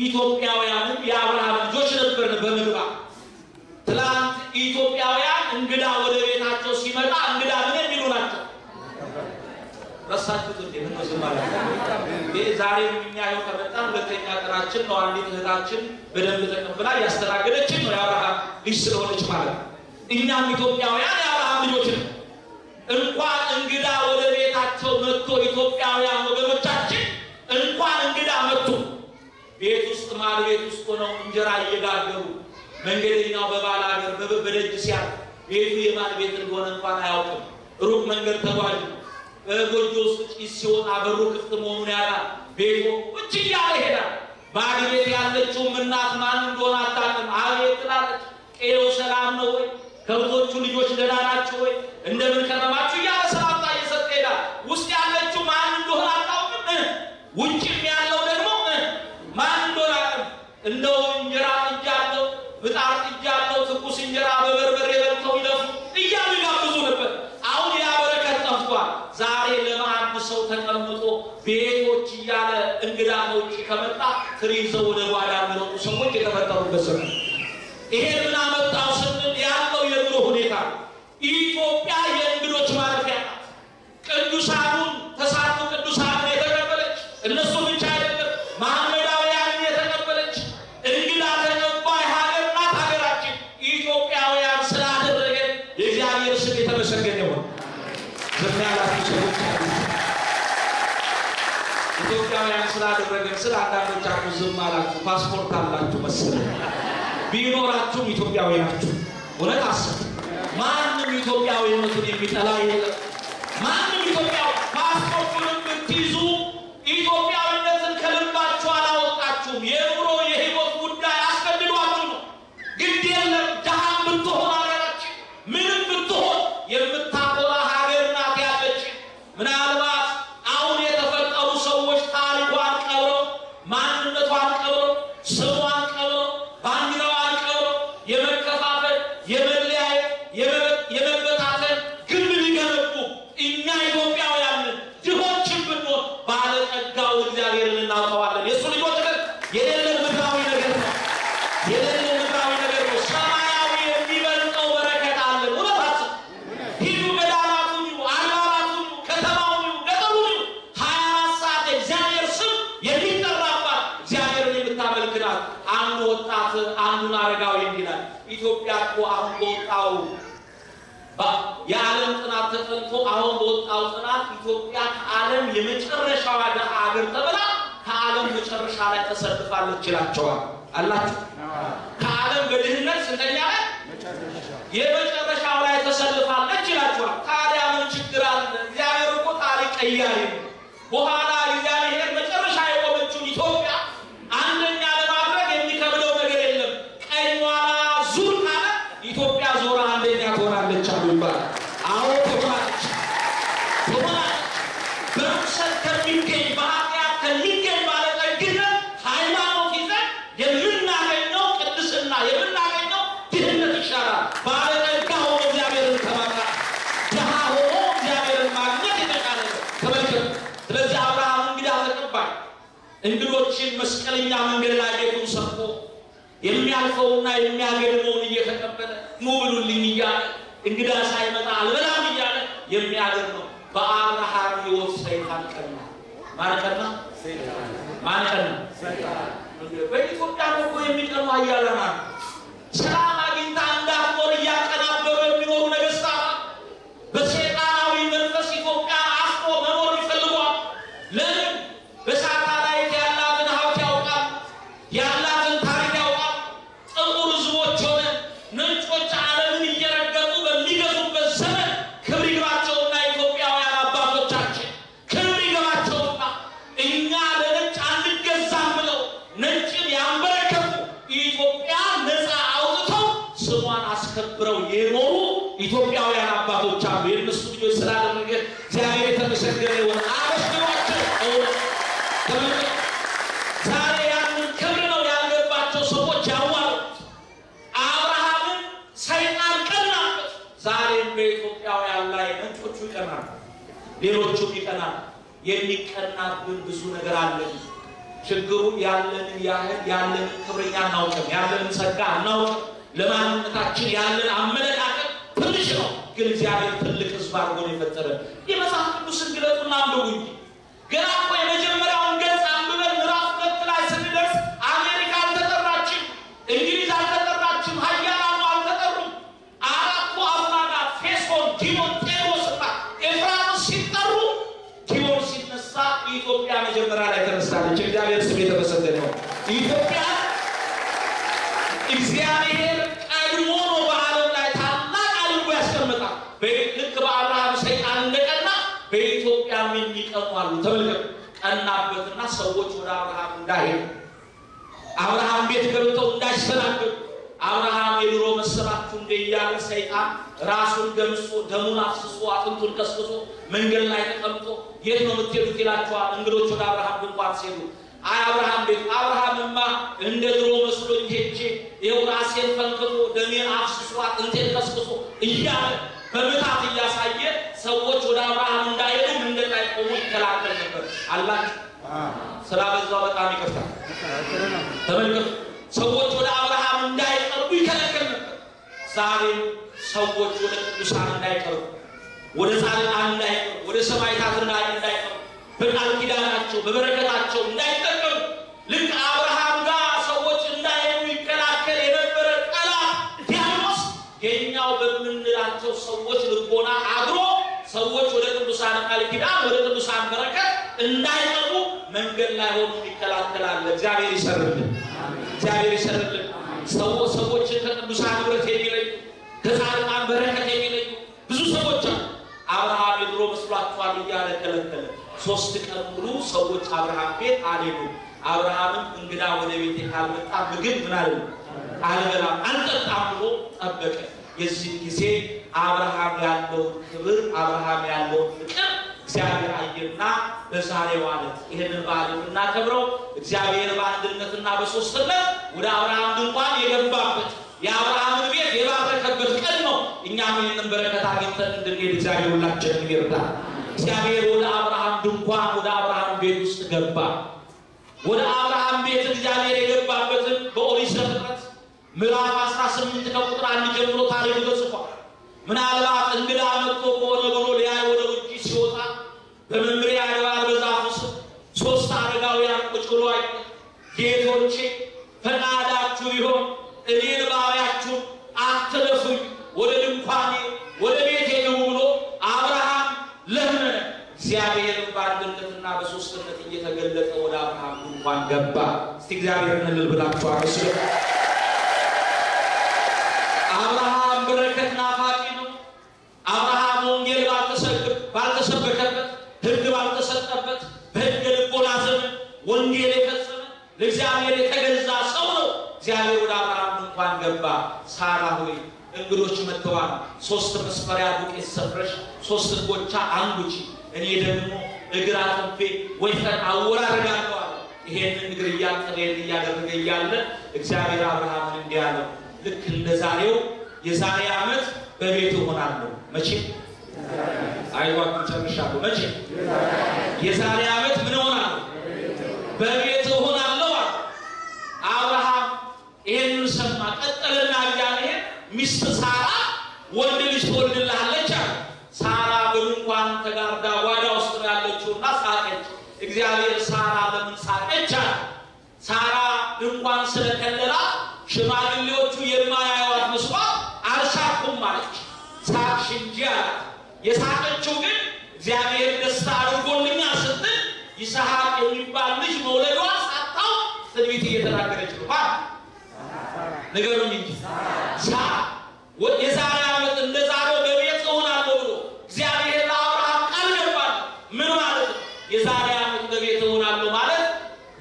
ኢትዮጵያውያንም የአብርሃም ልጆች ነበርን በምግባር ትላንት ኢትዮጵያውያን እንግዳ ወደ ቤታቸው ሲመጣ እንግዳ ምን የሚሉ ናቸው? ረሳችሁት እንዴ? ምን ዝም ዛሬ እኛ ይኸው ሁለተኛ ቀናችን ነው። አንዲት እህታችን በደንብ ተቀብላ እያስተናገደችን ነው። የአብርሃም ልጅ ስለሆነች ማለት ነው። እኛም ኢትዮጵያውያን የአብርሃም ልጆች ነው። እንኳን እንግዳ ወደ ቤታቸው መጥቶ ኢትዮጵያውያን ወገኖቻችን እንኳን እንግዳ መጥቶ ቤት ውስጥ ማር ቤት ውስጥ ሆነው እንጀራ እየጋገሩ መንገደኛው በባል ሀገር በደጅ ሲያል ቤቱ የማን ቤት እንደሆነ እንኳን አያውቅም። ሩቅ መንገድ ነው። በጎጆ ውስጥ ጭስ ሲወጣ በሩ ክፍት መሆኑን ያላል። ቤቱ ቁጭ እያለ ይሄዳል። ባድ ቤት ያለችውም እናት ማን እንደሆነ አታውቅም። አቤት ትላለች። ቄው ሰላም ነው ወይ? ከብቶቹ ልጆች ደህና ናቸው ወይ? እንደምን ከረማችሁ እያለ ሰላምታ እየሰጠ ይሄዳል። ውስጥ ያለችው ማን እንደሆነ አታውቅም። ውጭም ያለው ደግሞ ማን እንደሆነ አቅም እንደው እንጀራ ጥጃ አለው ምጣድ ጥጃ አለው ትኩስ እንጀራ በበርበሬ በልተው ይለፉ እያሉ ይጋብዙ ነበር። አሁን ያ በረከት ጠፍቷል። ዛሬ ለማዕድ ሰው ተቀምጦ ቤቶች እያለ እንግዳ ከውጭ ከመጣ ትሪ ይዘው ወደ ጓዳ የሚሮጡ ሰዎች የተፈጠሩበት ዘመን። ይሄ ምን ፓስፖርት አላችሁ መሰለኝ። ቢኖራችሁም ኢትዮጵያዊ ናችሁ። እውነት አስብ። ማንም ኢትዮጵያዊነቱን የሚጠላ የለም። ተሰልፋለች ይላቸዋል አላችሁ። ከዓለም በድህነት ስንተኛ ላይ የመጨረሻው ላይ ተሰልፋለች ይላቸዋል። ታዲያ ምን ችግር አለ? እግዚአብሔር እኮ ታሪክ ቀያሪ ነው። በኋላ እግዚአብሔር መጨረሻ የቆመችውን ኢትዮጵያ አንደኛ ለማድረግ የሚከብደው ነገር የለም። ቀኟላ ዙር ካለ ኢትዮጵያ ዞራ አንደኛ ትሆናለች አሉ ይባላል። አዎ ትሆናለች፣ ትሆናለች። በርኩሰት ከሚገኝ በኃጢአት ከሚገኝ ባለጠግነት ሃይማኖት ይዘን የምናገኘው ቅድስና የምናገኘው ድህነት ይሻላል። እንግዶችን መስቀለኛ መንገድ ላይ ቤቱን ሰርቶ የሚያልፈውና የሚያገድመውን እየተቀበለ ኑ ብሉልኝ እያለ እንግዳ ሳይመጣ አልበላም እያለ የሚያደር ነው። በአብርሃም ሕይወት ሰይጣን ቀና። ማን ቀና? ማን ቀና? በኢትዮጵያ እኮ የሚቀኑ ኃያላን አሉ። ሰላም ዛሬ ያንን ክብር ነው ሰዎች ያዋሉት። አብርሃምን ሰይጣን ቀናበት። ዛሬም በኢትዮጵያውያን ላይ ነጮቹ ይቀናሉ፣ ሌሎቹም ይቀናሉ። የሚቀናብን ብዙ ነገር አለን። ችግሩ ያለንን ያህል ያለንን ክብርኛ አናውቅም፣ ያለንን ጸጋ አናውቅም። ለማንነታችን ያለን አመለካከት ትንሽ ነው፣ ግን እግዚአብሔር ትልቅ ሕዝብ አድርጎ ነው የፈጠረ። የመጽሐፍ ቅዱስን ግለጡና አንብቡ እንጂ ገና እኮ የመጀመሪያውን ኢትዮጵያ እግዚአብሔር ቀድሞ ነው በዓለም ላይ ታላቅ አድርጎ ያስቀምጣል። ልክ በአብርሃም ሰይጣን እንደቀና በኢትዮጵያም የሚቀኑ አሉ። ተመልከቱ። ቀናበትና ሰዎች ወደ አብርሃም እንዳይሄዱ አብርሃም ቤት ገብተው እንዳይስተናገዱ አብርሃም የድሮ መሰላችሁ እንደ እያለ ሰይጣን ራሱን ገምሶ ደሙን አፍስሶ አጥንቱን ከስክሶ መንገድ ላይ ተቀምጦ የት ነው የምትሄዱት ይላቸዋል። እንግዶች ወደ አብርሃም ድንኳን ሲሄዱ አይ አብርሃም ቤት አብርሃምማ እንደ ድሮ መስሎኝ ሄጄ ይኸው ራሴን ፈንክቶ ደሜን አፍስሶ አጥንቴን ከስክሶ እያለ በምታት እያሳየ ሰዎች ወደ አብርሃም እንዳይሄዱ ቆሞ ይከላከል ነበር አላችሁ። ስላበዛው በጣም ይቅርታል። ተመልከቱ። ሰዎች ወደ አብርሃም እንዳይቀርቡ ይከለከል ነበር። ዛሬም ሰዎች ወደ ቅዱሳን እንዳይቀርቡ፣ ወደ ጻድቃን እንዳይቀርቡ፣ ወደ ሰማዕታት እንዳይቀርቡ፣ በቃል ኪዳናቸው በበረከታቸው እንዳይጠቀሙ ቃል ኪዳን ወደ ቅዱሳን በረከት እንዳይቀርቡ መንገድ ላይ ሆኖ ይከላከላል። እግዚአብሔር ይሰርልን። እግዚአብሔር ይሰርልን። ሰዎች ሰዎችን ከቅዱሳን ህብረት የሚለዩ ከጻድቃን በረከት የሚለዩ ብዙ ሰዎች አሉ። አብርሃም የድሮ መስሏቸዋል እያለ ከለከለ። ሶስት ቀን ሙሉ ሰዎች አብርሃም ቤት አልሄዱም። አብርሃምም እንግዳ ወደ ቤቴ ካልመጣ ምግብ ምን አልበላም አልጠጣም ብሎ ጠበቀ። የዚህ ጊዜ አብርሃም ያለውን ክብር አብርሃም ያለውን ፍቅር እግዚአብሔር አየና በዛሬው ዕለት ይህንን በዓል የምናከብረው እግዚአብሔር በአንድነትና በሶስትነት ወደ አብርሃም ድንኳን የገባበት የአብርሃምን ቤት የባረከበት ቀን ነው። እኛም ይህንን በረከት አግኝተን እንድንሄድ እግዚአብሔር ሁላችንን ይርዳል። እግዚአብሔር ወደ አብርሃም ድንኳን ወደ አብርሃም ቤት ውስጥ ገባ። ወደ አብርሃም ቤት እግዚአብሔር የገባበትን በኦሪት ዘፍጥረት ምዕራፍ 18 ከቁጥር አንድ ጀምሮ ታሪክ ተጽፏል። ምናልባት እንግዳ መጥቶ ከሆነ ብሎ ሊያይ ወደ ውጭ ሲወጣ በመምሪያ አድባር በዛፉ ስር ሶስት አረጋውያን ቁጭ ብሎ አየ። ጌቶቼ ፈቃዳችሁ ቢሆን እኔን ባሪያችሁ አትለፉኝ፣ ወደ ድንኳኔ ወደ ቤቴ ግቡ ብሎ አብርሃም ለመነ። እግዚአብሔርን በአንድነትና በሶስትነት እየተገለጠ ወደ አብርሃም ድንኳን ገባ። እስቲ እግዚአብሔርን እልል ብላችሁ አመስግኑ። አብርሃም በረከት ናፋቂ ነው። አብርሃም ወንጌል ባልተሰበከበት ሕግ ባልተሰጠበት በሕገ ልቦና ዘመን ወንጌል የፈጸመ ለእግዚአብሔር የተገዛ ሰው ነው። እግዚአብሔር ወደ አብርሃም ድንኳን ገባ። ሳራ ሆይ እንግዶች መጥተዋል። ሶስት መስፈሪያ ዱቄት ሰፍረሽ ሶስት እንጎቻ አንጉቺ፣ እኔ ደግሞ እግር አጥቤ ወይፈን አወራርዳለሁ አለ። ይሄንን እግር እያጠበ እያደረገ እያለ እግዚአብሔር አብርሃምን እንዲህ አለው ልክ እንደ ዛሬው የዛሬ ዓመት በቤት እሆናለሁ። መቼ አይዋችሁ ጨርሻለሁ። መቼ የዛሬ ዓመት ምን እሆናለሁ? በቤት ወንድ ልጅ ትወልድልሃለች አለ። ሳራ በድንኳን ተጋርዳ ጓዳ ውስጥ ነው ያለችውና ሳቀች። እግዚአብሔር ሳራ ለምን ሳቀች አለ። ሳራ ድንኳን ስለከለላ ሽማግሌዎቹ የማያዩዋት መስሏት አልሳኩም አለች። ሳቅሽ እንጂ አላት። የሳቀችው ግን እግዚአብሔር ደስታ አድርጎልኛል ስትል ይስሐቅ የሚባል ልጅ መውለዷን ሳታው ትንቢት እየተናገረች ነው። ንገሩኝ እንጂ ሳራ የዛሬ ዓመት እንደ ዛሬው በቤት እሆናለሁ ብሎ እግዚአብሔር ለአብርሃም ቃል ገባል። ምን ማለት ነው? የዛሬ ዓመት በቤት እሆናለሁ ማለት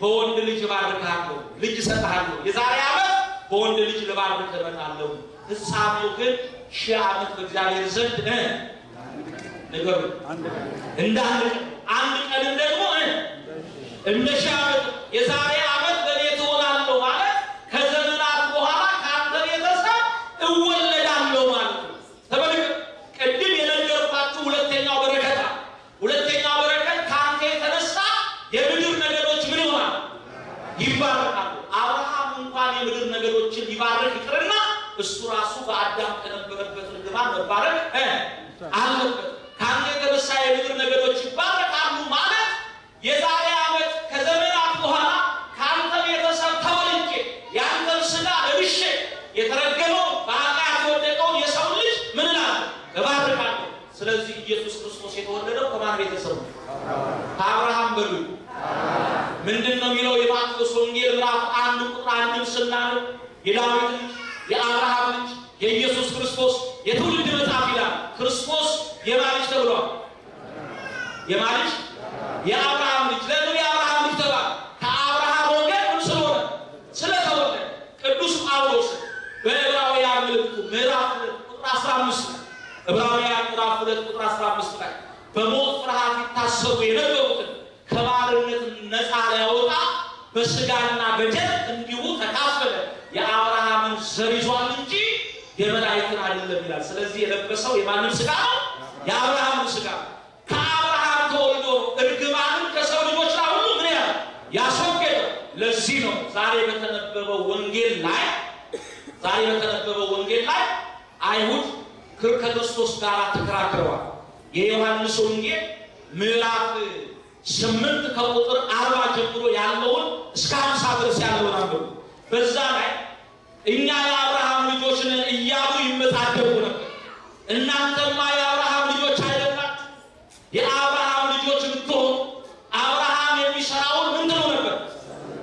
በወንድ ልጅ እባርክሃለሁ፣ ልጅ እሰጥሃለሁ። የዛሬ ዓመት በወንድ ልጅ ልባርክ እመጣለሁ። ፍጻሜው ግን ሺህ ዓመት በእግዚአብሔር ዘንድ ነገሩ እንደ አንድ ቀን አንድ ቀንም ደግሞ እንደ ሺህ ዓመት የዛሬ ዓመት በቤት እሆናለሁ ማለት ከዘመናት በኋላ ከአንተ ቤተሰብ እወለዳለሁ ማለት ነው። ተመልከት፣ ቅድም የነገርኳችሁ ሁለተኛው በረከት ነው። ሁለተኛው በረከት ከአንተ የተነሳ የምድር ነገዶች ምን ይሆናል? ይባረካሉ። አብርሃም እንኳን የምድር ነገዶችን ሊባረክ ይቅርና እሱ ራሱ በአዳም ከነበረበት ርግማን መባረክ እ አለበት። ከአንተ የተነሳ የምድር ነገዶች ይባረካሉ ማለት የዛሬ ዓመት ከዘመናት በኋላ ከአንተ ቤተሰብ ተወልጄ የአንተን ስጋ ለብሼ የተረገመው በኃጢአት የወደቀውን የሰው ልጅ ምን እላለሁ? እባርካለሁ። ስለዚህ ኢየሱስ ክርስቶስ የተወለደው ከማን ቤተሰብ ነው? ከአብርሃም በሉ ምንድን ነው የሚለው? የማቴዎስ ወንጌል ምዕራፍ አንድ ቁጥር አንድን ስናነው የዳዊት ልጅ የአብርሃም ልጅ የኢየሱስ ክርስቶስ የትውልድ መጽሐፍ ይላል። ክርስቶስ የማን ልጅ ተብሏል? የማን ልጅ? የአብርሃም ልጅ። ለምን የአብርሃም ልጅ ተባለ? ከአብርሃም ወገን ምን ስለሆነ ስለተወለደ። ቅዱስ ጳውሎስ በዕብራውያን መልእክቱ ምዕራፍ ሁለት ቁጥር 15 ዕብራውያን ምዕራፍ ሁለት ቁጥር 15 ላይ በሞት ፍርሃት ይታሰቡ የነበሩትን ከባርነት ነፃ ሊያወጣ በስጋና በደም እንዲሁ ተካፈለ። የአብርሃምን ዘር ይዟል እንጂ የመላእክትን አይደለም ይላል። የለበሰው የማንም ስጋ ነው? የአብርሃምን ስጋ ከአብርሃም ተወልዶ ነው እርግማንን ከሰው ልጆች ላይ ሁሉ ምን ያህል ያስወገደው። ለዚህ ነው ዛሬ በተነበበው ወንጌል ላይ ዛሬ በተነበበው ወንጌል ላይ አይሁድ ከክርስቶስ ጋር ተከራክረዋል። የዮሐንስ ወንጌል ምዕራፍ ስምንት ከቁጥር አርባ ጀምሮ ያለውን እስከ ሀምሳ ድረስ ያለውን አንብቡ። በዛ ላይ እኛ የአብርሃም ልጆች ነን ነበር። እናንተማ የአብርሃም ልጆች አይደላችሁ። የአብርሃም ልጆች ብትሆኑ አብርሃም የሚሰራውን ምን ትሉ ነበር?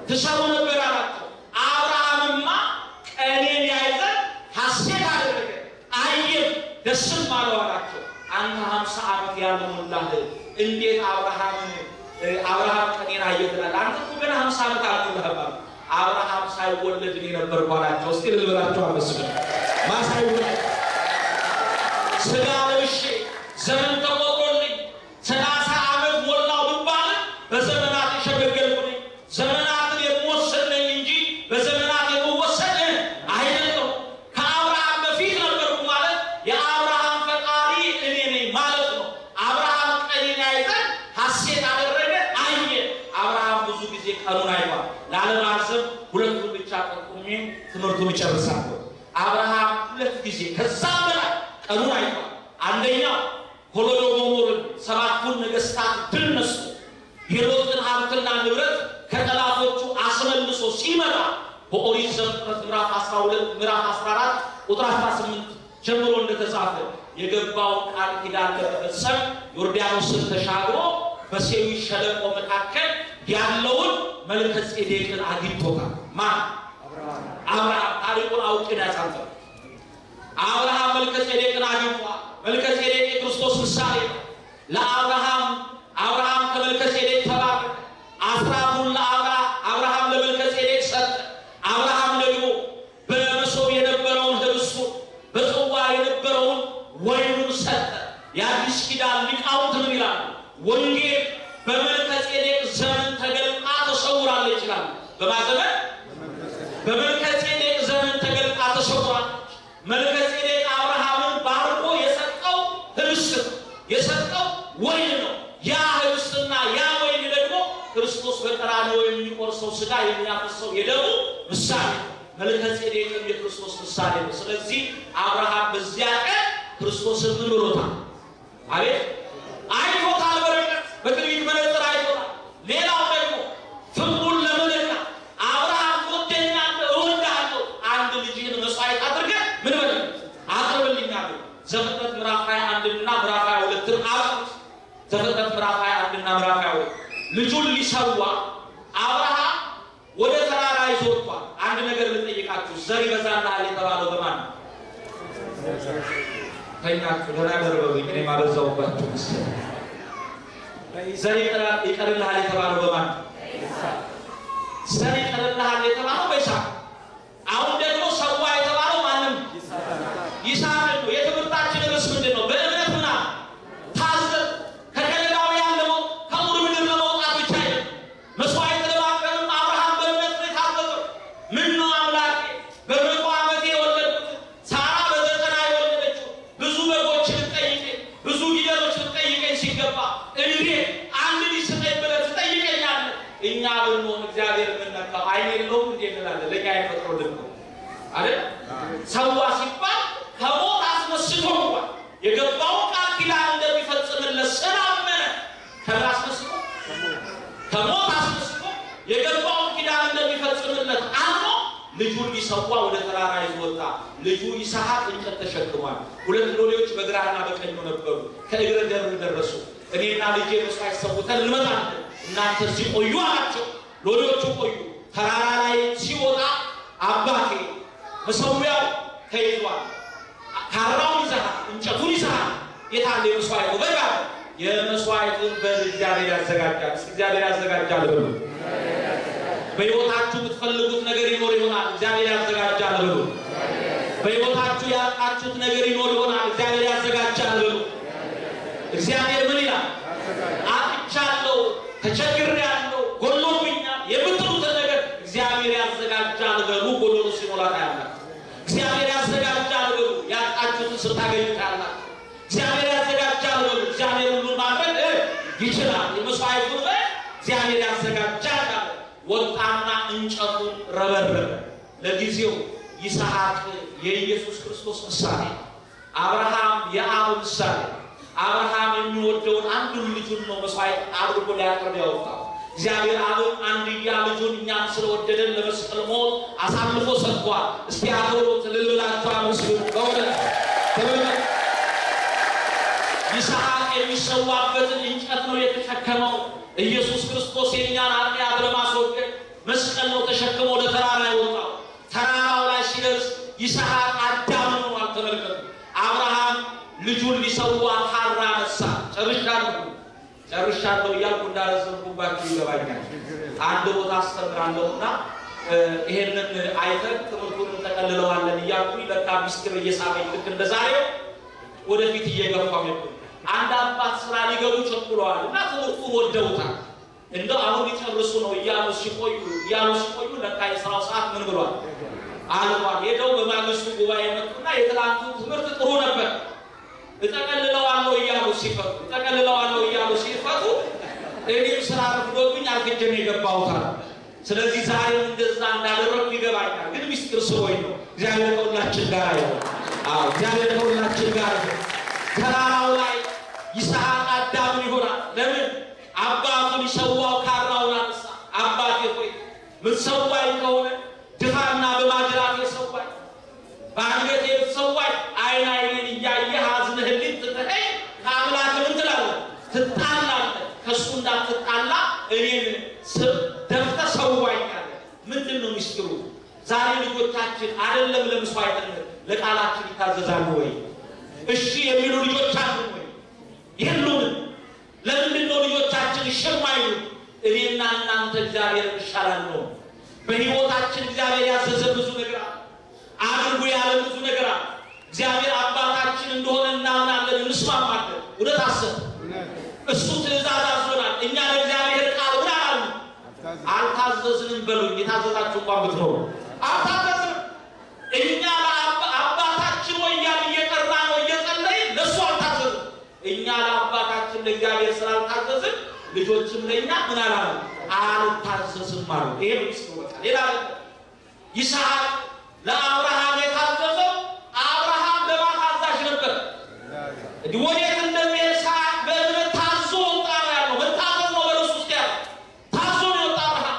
ትሰሩ ነበር አላቸው። አብርሃምማ ቀኔን ያይ ዘንድ ሐሴት አደረገ አየም፣ ደስም አለው አንተ ሀምሳ ዓመት ያልሞላህ እንዴት አብርሃምን አብርሃም ቀኔን አየ? አንተ እኮ ገና ሀምሳ ዓመት አልሞላህም አብርሃም ሳይወለድ እኔ ነበርኩ አላቸው። እስቲ ልበላቸው አመስግን ማ ዘመን ተቆጥሮልኝ ሰላሳ ዓመት ሞላው ብባል በዘመናት የሸመገልኩ ነኝ። ዘመናትን የምወሰድ ነኝ እንጂ በዘመናት የምወሰድ አይደለሁ። ከአብርሃም በፊት ነበርኩ ማለት የአብርሃም ፈጣሪ እኔ ነኝ ማለት ነው። አብርሃም ቀኔን ያይ ዘንድ ሐሴት አደረገ፣ አየ። አብርሃም ብዙ ጊዜ ቀኑን አይቷል። ላለማርዘም ሁለቱን ብቻ ጠቁሜ ትምህርቱን እጨርሳለሁ። አብርሃም ሁለት ጊዜ ከዛም በኦሪት ዘፍጥረት ምዕራፍ 12 ምዕራፍ 14 ቁጥር 18 ጀምሮ እንደተጻፈ የገባውን ቃል ኪዳን ለመፈጸም ዮርዳኖስን ተሻግሮ በሴዊ ሸለቆ መካከል ያለውን መልከ ጼዴቅን አግኝቶታል። ማን? አብርሃም። ታሪኩን አውቄን ያሳንተ አብርሃም መልከ ጼዴቅን አግኝቷል። መልከ ጼዴቅ የክርስቶስ ምሳሌ ነው። ለአብርሃም አብርሃም ከመልከ ጼዴቅ ተባረከ። አስራቱን ለአብርሃም አብርሃም ለመልከ ጼዴቅ ሰጠ። አብርሃም ደግሞ በመሶብ የነበረውን ህብስቱን በጽዋ የነበረውን ወይኑን ሰጠ። የአዲስ ኪዳን ሊቃውንት ምን ይላሉ? ወንጌል በመልከ ጼዴቅ ዘመን ተገልጣ ተሰውራለች ይችላሉ። በማዘመን በመልከ ጼዴቅ ዘመን ተገልጣ ተሰውራለች። መልከ ጼዴቅ አብርሃምን ባርኮ የሰጠው ህብስት ነው፣ የሰጠው ወይን ነው። ያ ህብስትና ያ ወይን ደግሞ ክርስቶስ በቀራንዮ የሚቆርሰው ስጋ የሚያፈሰው የደሙ ምሳሌ መልከ የክርስቶስ ምሳሌ ነው። ስለዚህ አብርሃም በዚያ ቀን ክርስቶስን ምን ብሎታል? አቤት አይቶታል። በርቀት በትንቢት መነጽር አይቶታል። ሌላው ደግሞ ፍቅሩን ለመለካ አብርሃም ትወደኛለህ፣ እወድሃለሁ፣ አንድ ልጅህን መስዋዕት አድርገህ ምን በል አቅርብልኝ አለ። ዘፍጥረት ምዕራፍ 21 እና ምዕራፍ 22 አብሩት። ዘፍጥረት ምዕራፍ 21 እና ምዕራፍ 22 ልጁን ሊሰዋ አብርሃም ወደ ተራራ ይዞ ወጥቷል። አንድ ነገር ልጠይቃችሁ፣ ዘር ይበዛልሃል የተባለው በማን ነው? ተኛችሁ ደህና ደርበብኝ እኔ ማበዛውባችሁ ዘር ይቀርልሃል የተባለው በማን? ዘር ይቀርልሃል የተባለው በይስሐቅ። አሁን ደግሞ ሰዋ የተባለው ማንም ይስሐቅ ነው። የትምህርታችን ርዕስ ምንድን ነው? በእምነት ምና ታዘዝ። ከከለዳውያን ለመው ከሙር ምድር ለመውጣት ብቻ አይደለም። መስዋዕት ለማቅረብም አብርሃም በእምነት ነው የታዘዘው። ምን ነው አምላኬ በመቶ ዓመቴ የወለድኩት ሳራ በዘጠና የወለደችው ብዙ በጎችን ልጠይቀኝ ብዙ ጊደሮች ልጠይቀኝ ሲገባ እንዴት አንድ ልጅ ስጠኝ ብለህ ትጠይቀኛለህ? እኛ ብንሆን እግዚአብሔር የምንነካው አይን የለውም እንዴ እንላለን። ለእኛ የፈጥሮልን ነው አይደል? ሰዋ ሲባል ከሞት አስነስቶ እንኳን የገባውን ቃል ኪዳን እንደሚፈጽምለት ስላመነ ከምን አስነስቶ ከሞት አስነስቶ የገባውን ኪዳን እንደሚፈጽምለት አምኖ ልጁን ሊሰዋ ወደ ተራራ ይዞ ወጣ። ልጁ ይስሐቅ እንጨት ተሸክሟል። ሁለት ሎሌዎች በግራና በቀኙ ነበሩ። ከእግረ ደብር ደረሱ። እኔና ልጄ መስዋዕት ሰውተን እንመጣለን፣ እናንተ እዚህ ቆዩ አላቸው። ሎሌዎቹ ቆዩ። ተራራ ላይ ሲወጣ አባቴ መሰዊያው ተይዟል፣ ካራውን ይዘሃል፣ እንጨቱን ይዘሃል፣ የታለ የመስዋዕቱ በግ አለ። የመስዋዕቱን በግ እግዚአብሔር ያዘጋጃል። እስኪ እግዚአብሔር ያዘጋጃል ብሎ በሕይወታችሁ የምትፈልጉት ነገር ይኖር ይሆናል። እግዚአብሔር ያዘጋጃል ብሎ በሕይወታችሁ ያጣችሁት ነገር ይኖር ይሆናል። እግዚአብሔር ያዘጋጃል ብሎ እግዚአብሔር ምን ይላል? አጥቻለሁ፣ ተቸግሬያለሁ፣ ጎሎብኛል የምትሉትን ነገር እግዚአብሔር ያዘጋጃል በሉ። ጎሎሎ ሲሞላ ታያላችሁ። እግዚአብሔር ያዘጋጃል በሉ። ያጣችሁትን ስታገኙ ታያላችሁ። እግዚአብሔር ያዘጋጃል በሉ። እግዚአብሔር ሁሉን ማድረግ እ ይችላል። የመስዋዕቱን በግ እግዚአብሔር ያዘጋጃል አለ። ወጣና እንጨቱን ረበረበ። ለጊዜው ይስሐቅ የኢየሱስ ክርስቶስ ምሳሌ፣ አብርሃም የአብ ምሳሌ። አብርሃም የሚወደውን አንዱን ልጁን ነው መስዋዕት አድርጎ ሊያቀርብ ያወጣው። እግዚአብሔር አብን አንድያ ልጁን እኛን ስለወደደን ለመስቀል ሞት አሳልፎ ሰጥቷል። እስቲ አክብሮት ብላችሁ አመስግኑ። በእውነት ይስሐቅ የሚሰዋበትን እንጨት ነው የተሸከመው። ኢየሱስ ክርስቶስ የእኛን ኃጢአት ለማስወገድ መስቀል ነው ተሸክሞ ወደ ተራራ የወጣው። ተራራው ላይ ሲደርስ ይስሐቅ አዳም ሆኗል። አብርሃም ልጁን ሊሰዋ ካራ ነሳ። ጨርሻለሁ ጨርሻለሁ እያልኩ እንዳረዘምኩባችሁ ይገባኛል። አንድ ቦታ አስተምራለሁና ይሄንን አይተን ትምህርቱን እንጠቀልለዋለን እያልኩኝ ለካ ሚስጥር እየሳበኝ ልክ እንደ ወደፊት እየገፋ ሄዱ። አንድ አባት ስራ ሊገቡ ቸኩለዋል እና ትምህርቱን ወደውታል። እንደው አሁን ሊጨርሱ ነው እያሉ ሲቆዩ እያሉ ሲቆዩ ለካ የስራው ሰዓት ምን ብሏል አልፏል። ሄደው በማግስቱ ጉባኤ መጡና የትላንቱ ትምህርት ጥሩ ነበር እጠቀልለዋለሁ እያሉ ሲፈቱ እጠቀልለዋለሁ እያሉ ሲፈቱ እኔም ስራ ረፍዶብኝ አርፍጄም የገባሁታል። ስለዚህ ዛሬም እንደዛ እንዳደረግኩ ይገባኛል። ግን ሚስጥር ስቦኝ ነው። እግዚአብሔር ከሁላችን ጋር ይሆን። እግዚአብሔር ከሁላችን ጋር ተራራው ላይ ይስሐቅ አዳምን ይሆናል። ለምን አባቱ ሊሰዋው ካራውን አነሳ። አባቴ ሆይ ምትሰዋኝ ከሆነ ድፋና በማጅራቴ ሰዋኝ፣ በአንገቴ ብትሰዋኝ አይን አይኔን እያየህ አዝነህልኝ ትተኸኝ ከአምላክ ምን ትላለህ? ትጣላለህ። ከእሱ እንዳትጣላ እኔን ስም ደፍተህ ሰዋኛለህ። ምንድን ነው ሚስጥሩ? ዛሬ ልጆቻችን አይደለም ለመስዋዕትነት ለቃላችን ይታዘዛሉ ወይ? እሺ የሚሉ ልጆች አሉ ወይ? የሉንም። ለምንድን ነው ልጆቻችን እሺ የማይሉ? እኔና እናንተ እግዚአብሔር ይሻላል ነው። በሕይወታችን እግዚአብሔር ያዘዘ ብዙ ነገር አድርጉ ያለ ብዙ ነገር እግዚአብሔር አባታችን እንደሆነ እናምናለን፣ እንስማማለን። እውነት አሰብ እሱ ትእዛዝ አዞናል። እኛ ለእግዚአብሔር ቃል ምን አላሉ? አልታዘዝንም በሉኝ። የታዘዛችሁ እንኳን ብትኖሩ አልታዘዝንም። እኛ አባታችን ወይ እያልን እየጠራ ነው እየጸለይን ለእሱ አልታዘዝም። እኛ ለአባታችን ለእግዚአብሔር ስላልታዘዝን ልጆችም ለእኛ ምን አላሉ? አልታዘዝም አሉ። ይሄ ነው ሚስጥሩ። በቃ ሌላ ይስሐቅ ለአብርሃም የታዘዘው አብርሃም ለማን ታዛዥ ነበር? ወዴት እንደሚሄድ ሳያውቅ በእምነት ታዞ ወጣ ነው ያለው። መታዘዝ ነው በእርሱ ውስጥ ያለው። ታዞ ነው የወጣ አብርሃም።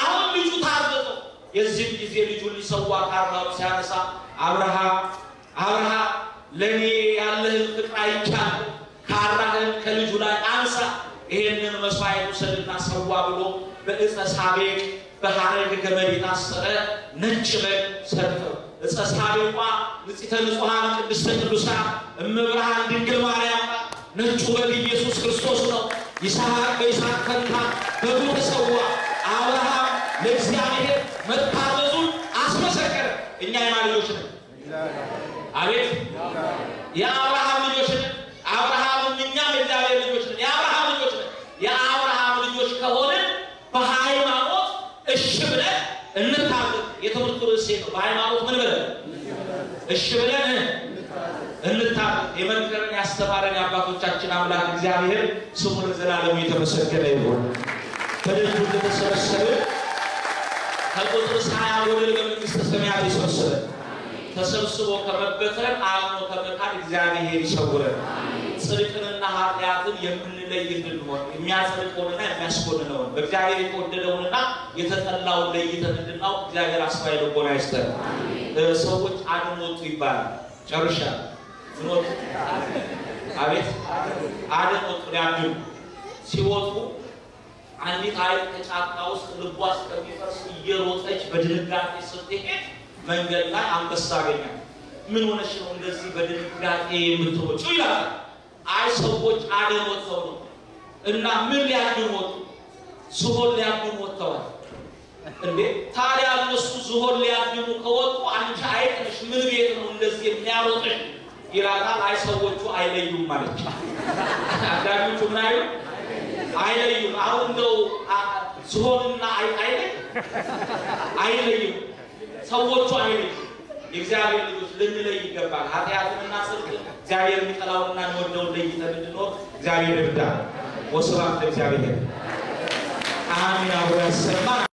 አሁን ልጁ ታዘዘው። የዚህም ጊዜ ልጁን ሊሰዋ ካራው ሲያነሳ አብርሃም አብርሃም ለእኔ ያለህን ፍቅር አይቻለሁ፣ ብሎ በዕፀ ሳቤቅ በሐረግ ገመድ የታሰረ ነጭ በግ ሰጠው። ዕፀ ሳቤቋ ንጽሕተ ንጹሐን ቅድስተ ቅዱሳን እመብርሃን ድንግል ማርያም ነጩ በግ ኢየሱስ ክርስቶስ ነው። ይስሐቅ በይስሐቅ ፈንታ በጉ ተሰዋ። አብርሃም ለእግዚአብሔር መታዘዙን አስመሰከረ። እኛ የማን ልጆች ነን? አቤት የአብርሃም ልጆች ነን። አብርሃምም እኛም የእግዚአብሔር ልጆች ነን። የአብርሃም ልጆች ነን። የአብርሃም ልጆች ከሆንን በሃይማኖት እሺ ብለን እንታዘዝ። የትምህርቱ ርዕሴ ነው። በሃይማኖት ምን ብለን እሺ ብለን እንታዘዝ። የመከረን ያስተማረን የአባቶቻችን አምላክ እግዚአብሔር ስሙ ለዘላለሙ የተመሰገነ ይሁን። በደጁ እንደተሰበሰብን ከቁጥር ሳያጎድል በመንግሥተ ሰማያት ይሰብስበን። ተሰብስቦ ከመበተን አምኖ ከመካድ እግዚአብሔር ይሰውረን። ጽድቅንና ኃጢአትን የምንለይ እንድንሆን የሚያጸድቀውንና የሚያስኮንነውን በእግዚአብሔር የተወደደውንና የተጠላውን ለይተን እንድናውቅ እግዚአብሔር አስተዋይ ልቦና ይስጠን። ሰዎች አድን ወጡ ይባላል። ጨርሻ ምን ወጡ? አቤት አድን ወጡ ሊያድኑ ሲወጡ አንዲት አይጥ ከጫካ ውስጥ ልቧ እስከሚፈርስ እየሮጠች በድንጋጤ ስትሄድ መንገድ ላይ አንበሳ አገኛት። ምን ሆነሽ ነው እንደዚህ በድንጋጤ የምትሮጪው? ይላል። አይ ሰዎች አደን ወጥተው ነው እና ምን ሊያድኑ ወጡ? ዝሆን ሊያድኑ ወጥተዋል። እንዴ ታዲያ እነሱ ዝሆን ሊያድኑ ከወጡ አንቺ አይጥ ምን ቤት ነው እንደዚህ የሚያሮጥሽ? ይላታል። አይ ሰዎቹ አይለዩም ማለች። አዳኞቹ ምን አይሉ አይለዩም። አሁን እንደው ዝሆንና አይጥ አይለዩም። ሰዎቹ አይለዩም። የእግዚአብሔር ልጆች ልንለይ ይገባል። ኃጢአትንና ጽድቅን እግዚአብሔር የሚጠላውንና የሚወደውን ለይተን እንድንኖር እግዚአብሔር ይርዳል። ወስብሐት ለእግዚአብሔር። አሜን። አብሮ ያሰማን።